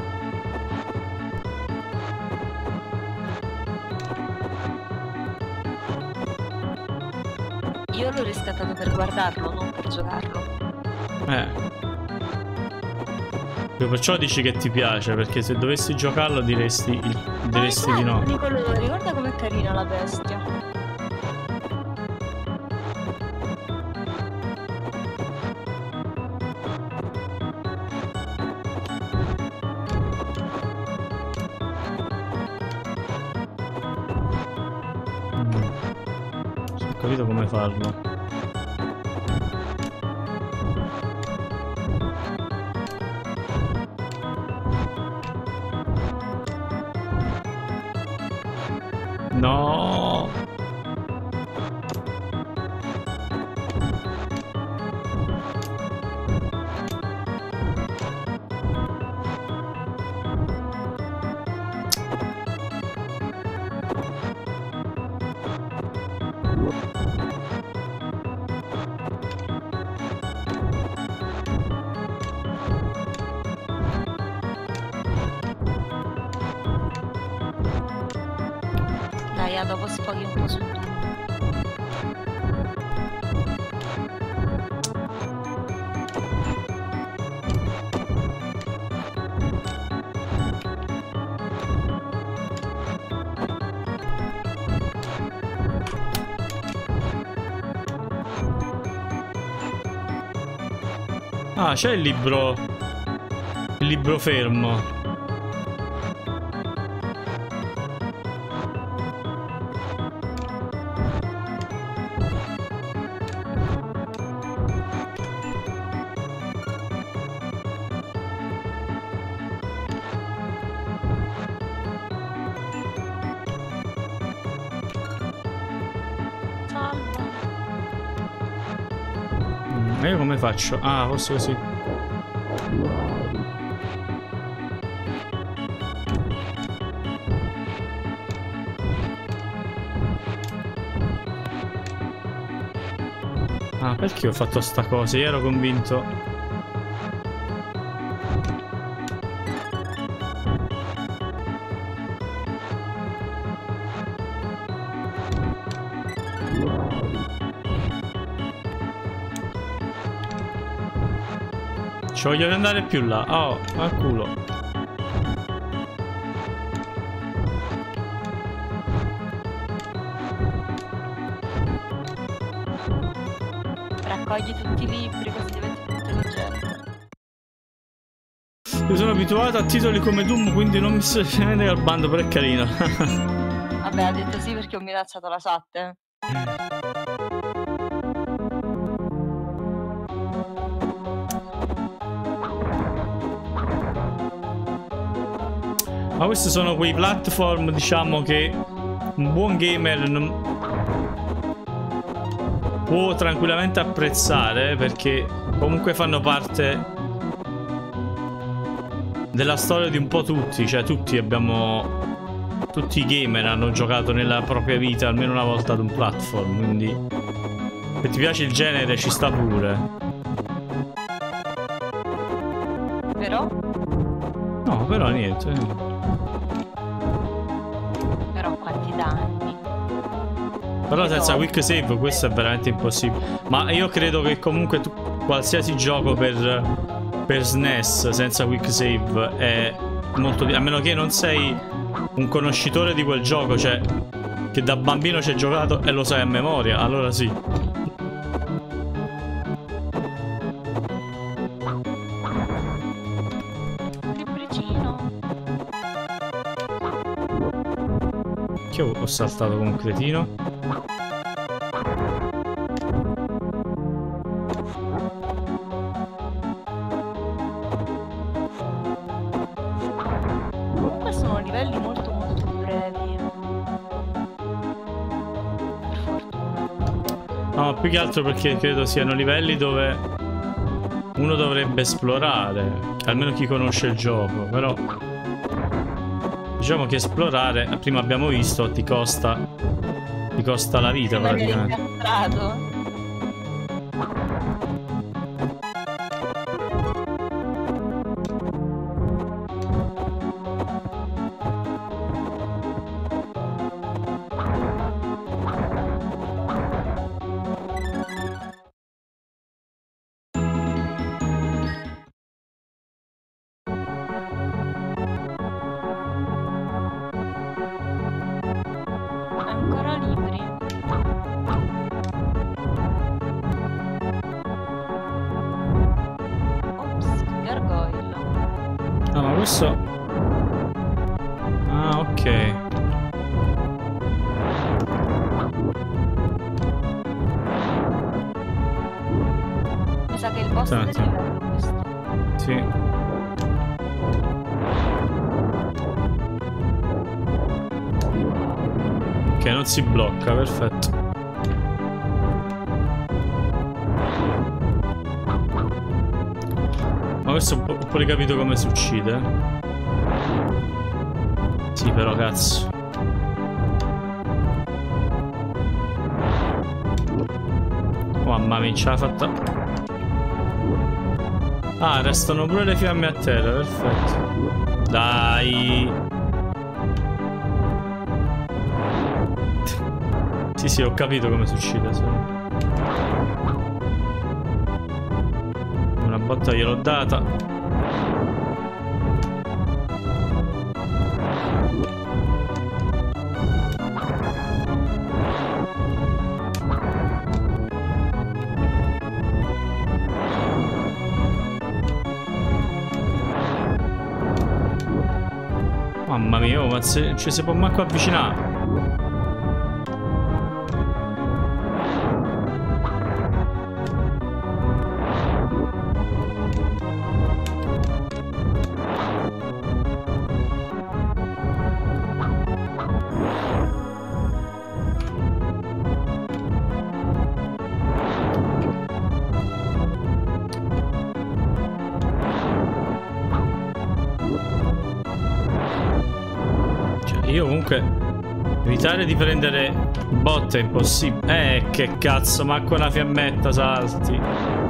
Io l'ho riscattato per guardarlo, non per giocarlo. Eh. Perciò dici che ti piace, perché se dovessi giocarlo diresti, il- diresti di no. Di colori, guarda com'è carina la bestia. Mm. Non ho capito come farlo. C'è il libro. Il libro fermo. Ma io come faccio? Ah, forse così. Ah, perché ho fatto sta cosa? Io ero convinto. ci Voglio andare più là. Oh, al culo. Raccogli tutti i libri, così diventi più intelligente. Io sono abituato a titoli come Doom, quindi non mi sto scendendo al bando, però è carino. Vabbè, ha detto sì perché ho minacciato la chat. Eh. Ma questi sono quei platform, diciamo, che un buon gamer non- può tranquillamente apprezzare perché comunque fanno parte della storia di un po' tutti, cioè tutti abbiamo tutti i gamer hanno giocato nella propria vita almeno una volta ad un platform, quindi se ti piace il genere ci sta pure. Però, No, però niente. Però quanti danni. Però senza quick save questo è veramente impossibile. Ma io credo che comunque tu, qualsiasi gioco per, per SNES senza quick save è molto... A meno che non sei un conoscitore di quel gioco, cioè che da bambino ci hai giocato e lo sai a memoria, allora sì. Ho, saltato come un cretino. Comunque sono livelli molto molto brevi. Per fortuna. No, più che altro perché credo siano livelli dove uno dovrebbe esplorare, almeno chi conosce il gioco, però diciamo che esplorare, prima abbiamo visto, ti costa ti costa la vita praticamente. Si blocca, perfetto. Ma questo ho pure capito come si uccide. Sì, però cazzo. Mamma mia, ce l'ha fatta. Ah, restano pure le fiamme a terra, perfetto. Dai. Sì, sì, ho capito come succede. sì. Una botta gliel'ho data. Mamma mia, oh, ma se, ci si può manco avvicinare. Evitare di prendere botte è impossibile. Eh, che cazzo, ma una fiammetta salti.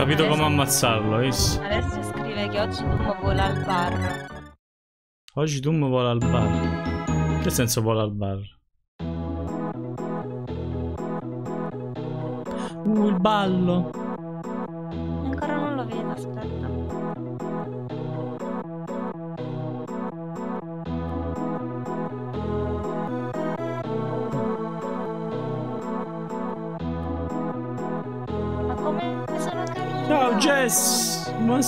Capito come ammazzarlo, visto? Alessio scrive che oggi Doom vola al bar. Oggi Doom vola al bar. Che senso vola al bar? Uh, il ballo.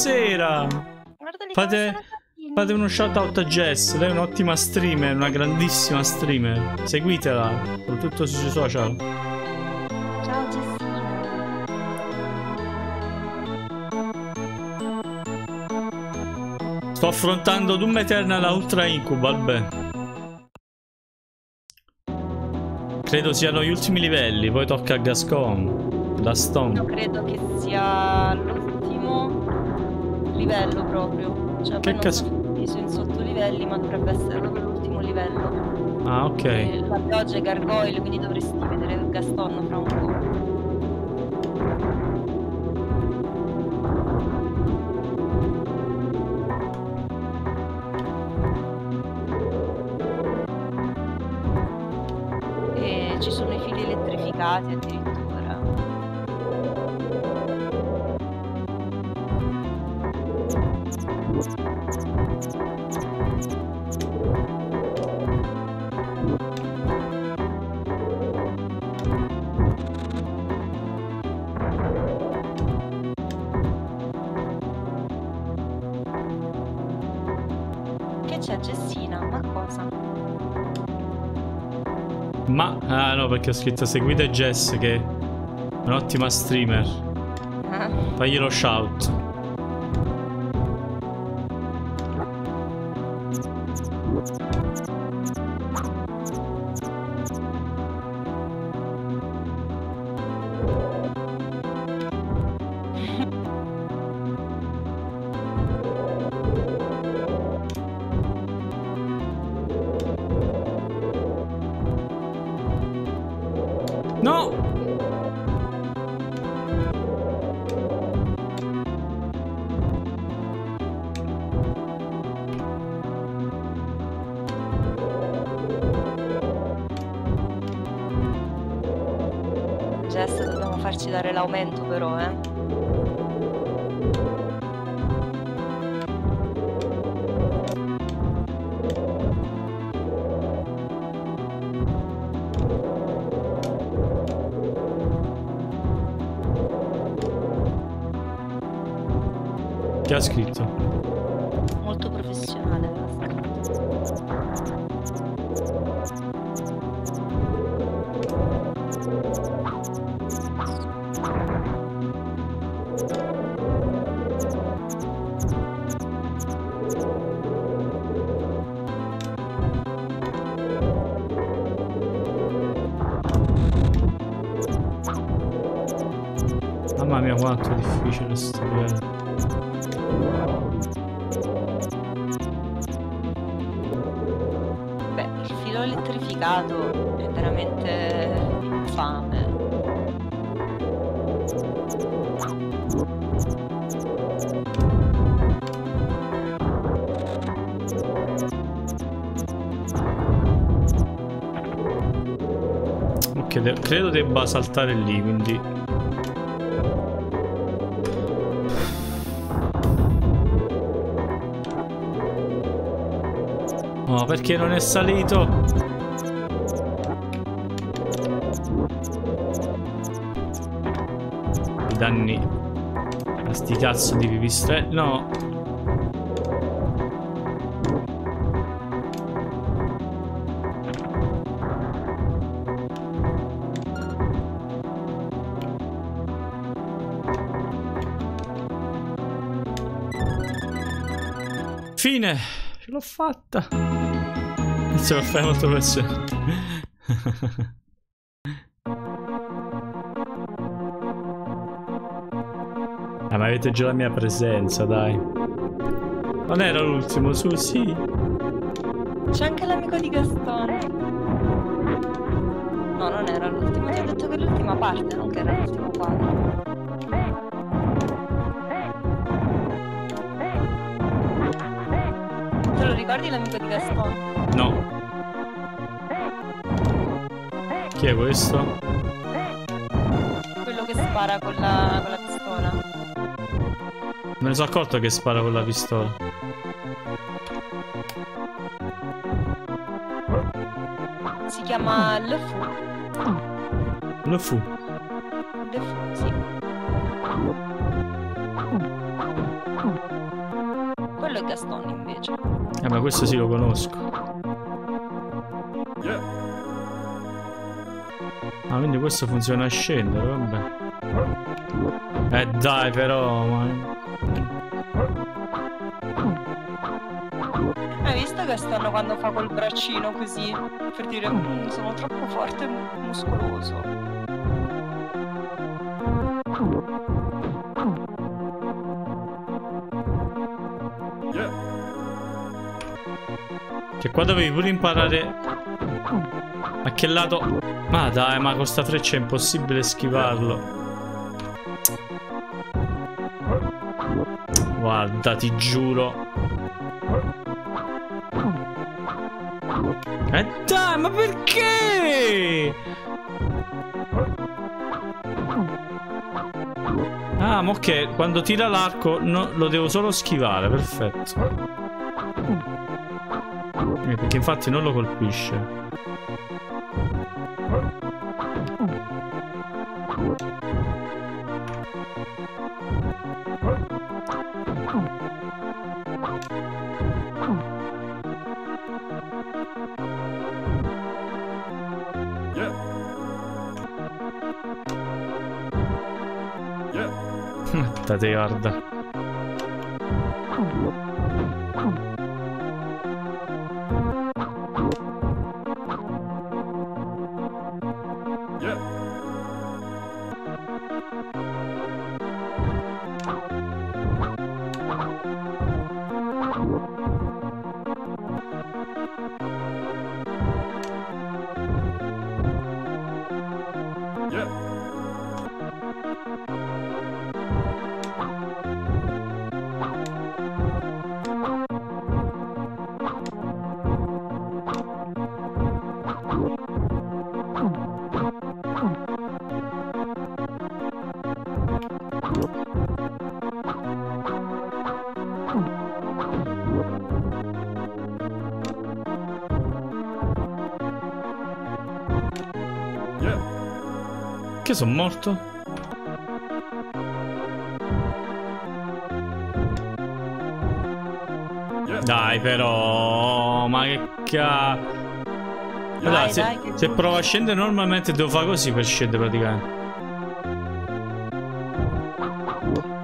Buonasera. Fate-. Fate uno shout out a Jess, lei è un'ottima streamer, una grandissima streamer. Seguitela, soprattutto sui social. Ciao Jessina. Sto affrontando Doom Eternal Ultra Incubal, beh. Credo siano gli ultimi livelli, poi tocca a Gascon. Da Io Stone. credo che sia livello proprio. Cioè, Che poi cas- non so diviso in sottolivelli, ma dovrebbe essere proprio l'ultimo livello. Ah, ok. E La pioggia è gargoyle, quindi dovresti vedere Gaston fra un po'. E ci sono i fili elettrificati addirittura. Perché ho scritto seguite Jess che è un'ottima streamer. Ah, Fagli lo shout. Credo debba saltare lì, quindi... Oh, perché non è salito? I danni a sti cazzo di pipistrelli. No. Fine. Ce l'ho fatta. Ce l'ho fatta molto piacere. Ah, ma avete già la mia presenza, dai. Non era l'ultimo, su, sì. C'è anche l'amico di Gastone. No, non era l'ultimo. Ti ho detto che è l'ultima parte, non che era l'ultimo quadro. Ricordi l'amico di Gaston? No. Chi è questo? Quello che spara con la, con la pistola. Me ne sono accorto che spara con la pistola. Si chiama Le Fou. Lo fu. Le Fou, sì. Quello è Gaston ma questo sì lo conosco. Ah, quindi questo funziona a scendere, vabbè. Eh dai però, ma... Hai visto Gaston quando fa col braccino così? Per dire, "Mm, sono troppo forte e mu- muscoloso. Qua dovevi pure imparare... A che lato... Ma dai, ma con sta freccia è impossibile schivarlo. Guarda, ti giuro. Eh dai, ma perché? Ah, ma ok, quando tira l'arco no, lo devo solo schivare, perfetto. Perché infatti non lo colpisce. Thank you. Che sono morto? Dai però, ma che ca... Ma Dai, dai, se, che se giusto. provo a scendere normalmente devo fare così per scendere praticamente.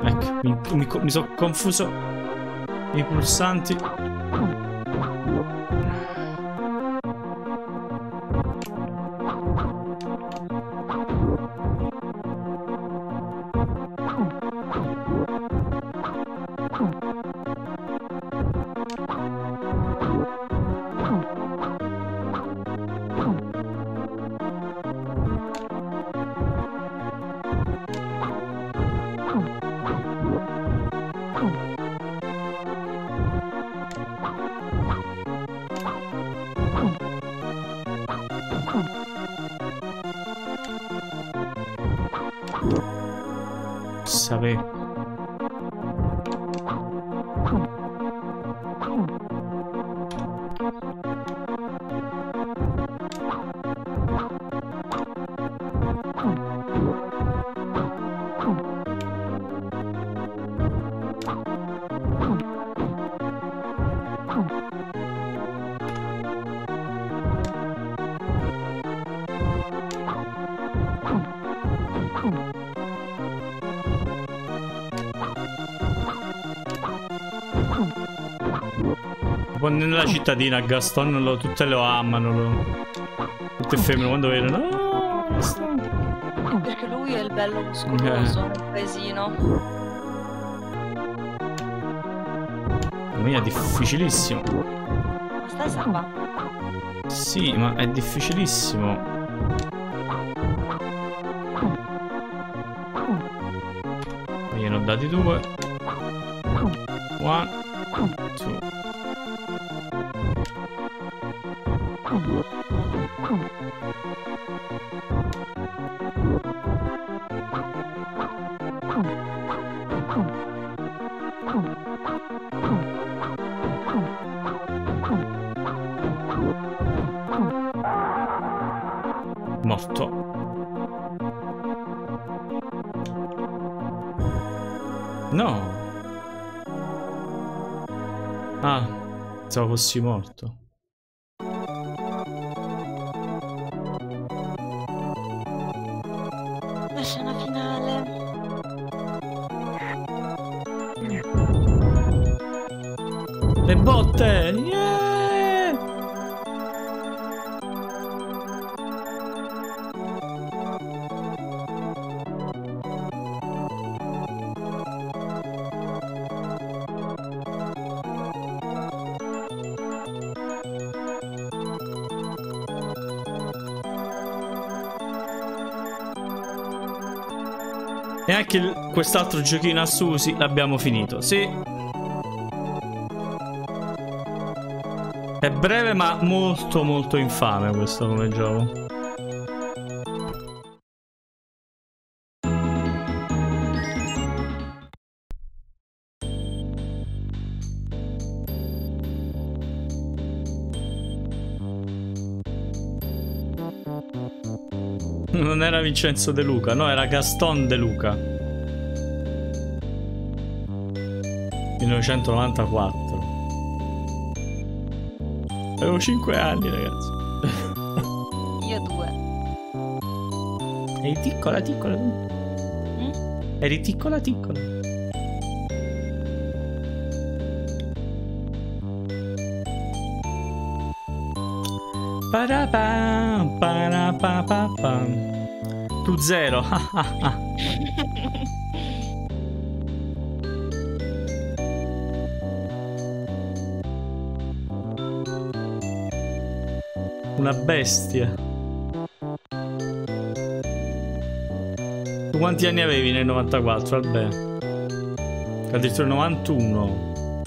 Ecco, mi, mi, mi sono confuso i pulsanti. Nella cittadina Gaston lo- tutte lo amano. Lo, tutte femmine quando vedono. "Oh, Gaston". Perché lui è il bello muscoloso Eh. nel paesino. Mamma mia, è difficilissimo. Ma stai salvando? Sì, ma è difficilissimo. Gliene ho dati due. One, Morto. No. Ah, pensavo fossi morto. Botte! E anche quest'altro giochino a Susi l'abbiamo finito. Sì. È breve ma molto molto infame questo come gioco. Non era Vincenzo De Luca, no, era Gaston De Luca. 1994. Avevo 5 anni, ragazzi. Io due. Eri piccola, piccola. Mm? Eri piccola, piccola. Parapam, parapapapam. Tu zero. Una bestia. Tu quanti anni avevi nel 94? Vabbè. Addirittura il 91.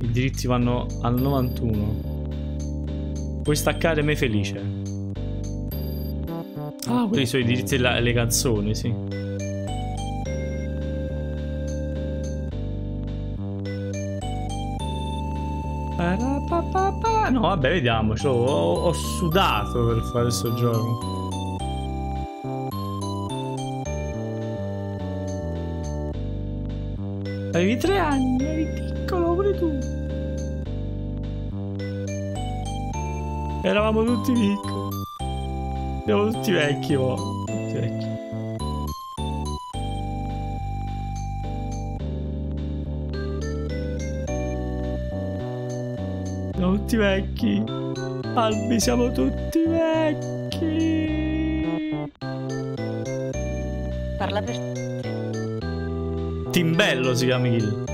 I diritti vanno al 91. Puoi staccare me felice. Ah, quelli sono i diritti delle canzoni, sì. Vabbè, vediamo. Ho, ho sudato per fare questo gioco. Avevi tre anni, eri piccolo pure tu. Eravamo tutti piccoli. Siamo tutti vecchi, mo. Tutti vecchi. Tutti vecchi. Albi, siamo tutti vecchi. Parla per te. Timbello si chiama Kill.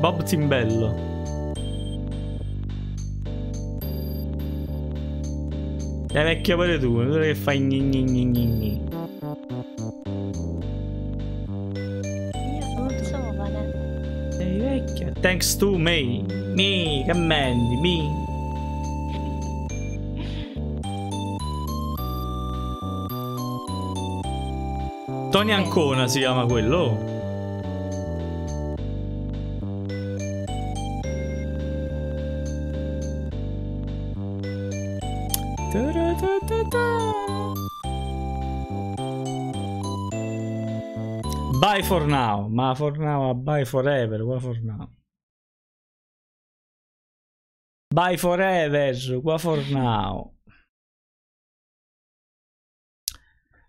Bob Timbello. Sei vecchia pure tu, non che fai gni gni gni gni gni. Io sono giovane. Sei vecchia. Thanks to me. Me, che mendi, me. Tony Ancona si chiama quello. Bye for now, ma for now, bye forever, qua for now. Bye forever, qua for now.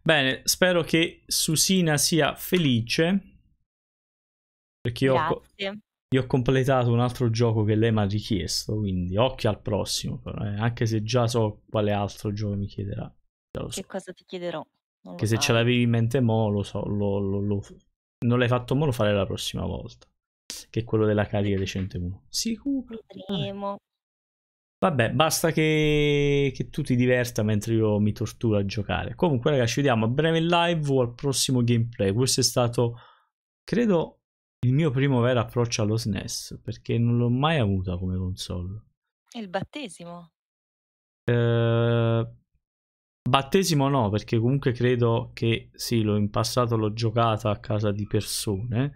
Bene, spero che Susina sia felice. Perché io ho, io ho completato un altro gioco che lei mi ha richiesto, quindi occhio al prossimo, però, eh, anche se già so quale altro gioco mi chiederà. So. Che cosa ti chiederò? Non Che se ce l'avevi in mente mo, lo so, lo, lo- lo- non l'hai fatto mo, lo farei la prossima volta. Che è quello della carica decente 1. Sicuro. Vedremo. Vabbè, basta che, che tu ti diverta mentre io mi torturo a giocare. Comunque, ragazzi, ci vediamo a breve in live o al prossimo gameplay. Questo è stato, credo, il mio primo vero approccio allo SNES, perché non l'ho mai avuta come console. Il battesimo. Eh, battesimo no, perché comunque credo che sì, l'ho, in passato l'ho giocata a casa di persone,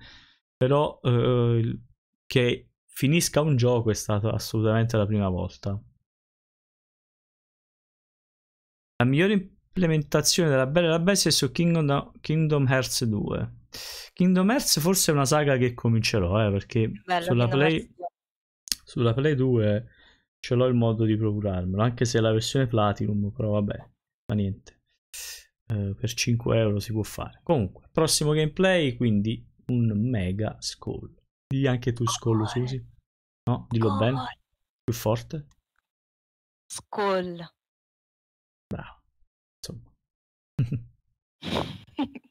però eh, che finisca un gioco è stata assolutamente la prima volta. La migliore implementazione della Bella e la Bestia è su Kingdom, Kingdom Hearts 2. Kingdom Hearts forse è una saga che comincerò, eh, perché Bello, sulla Play, Hearts 2. sulla Play 2 ce l'ho il modo di procurarmelo, anche se è la versione Platinum, però vabbè, fa niente. Eh, per 5 euro si può fare. Comunque, prossimo gameplay, quindi un mega skull. Digli anche tu Cuore. Susi. No, dillo Cuore. bene, più forte. Skull. Bravo. Insomma.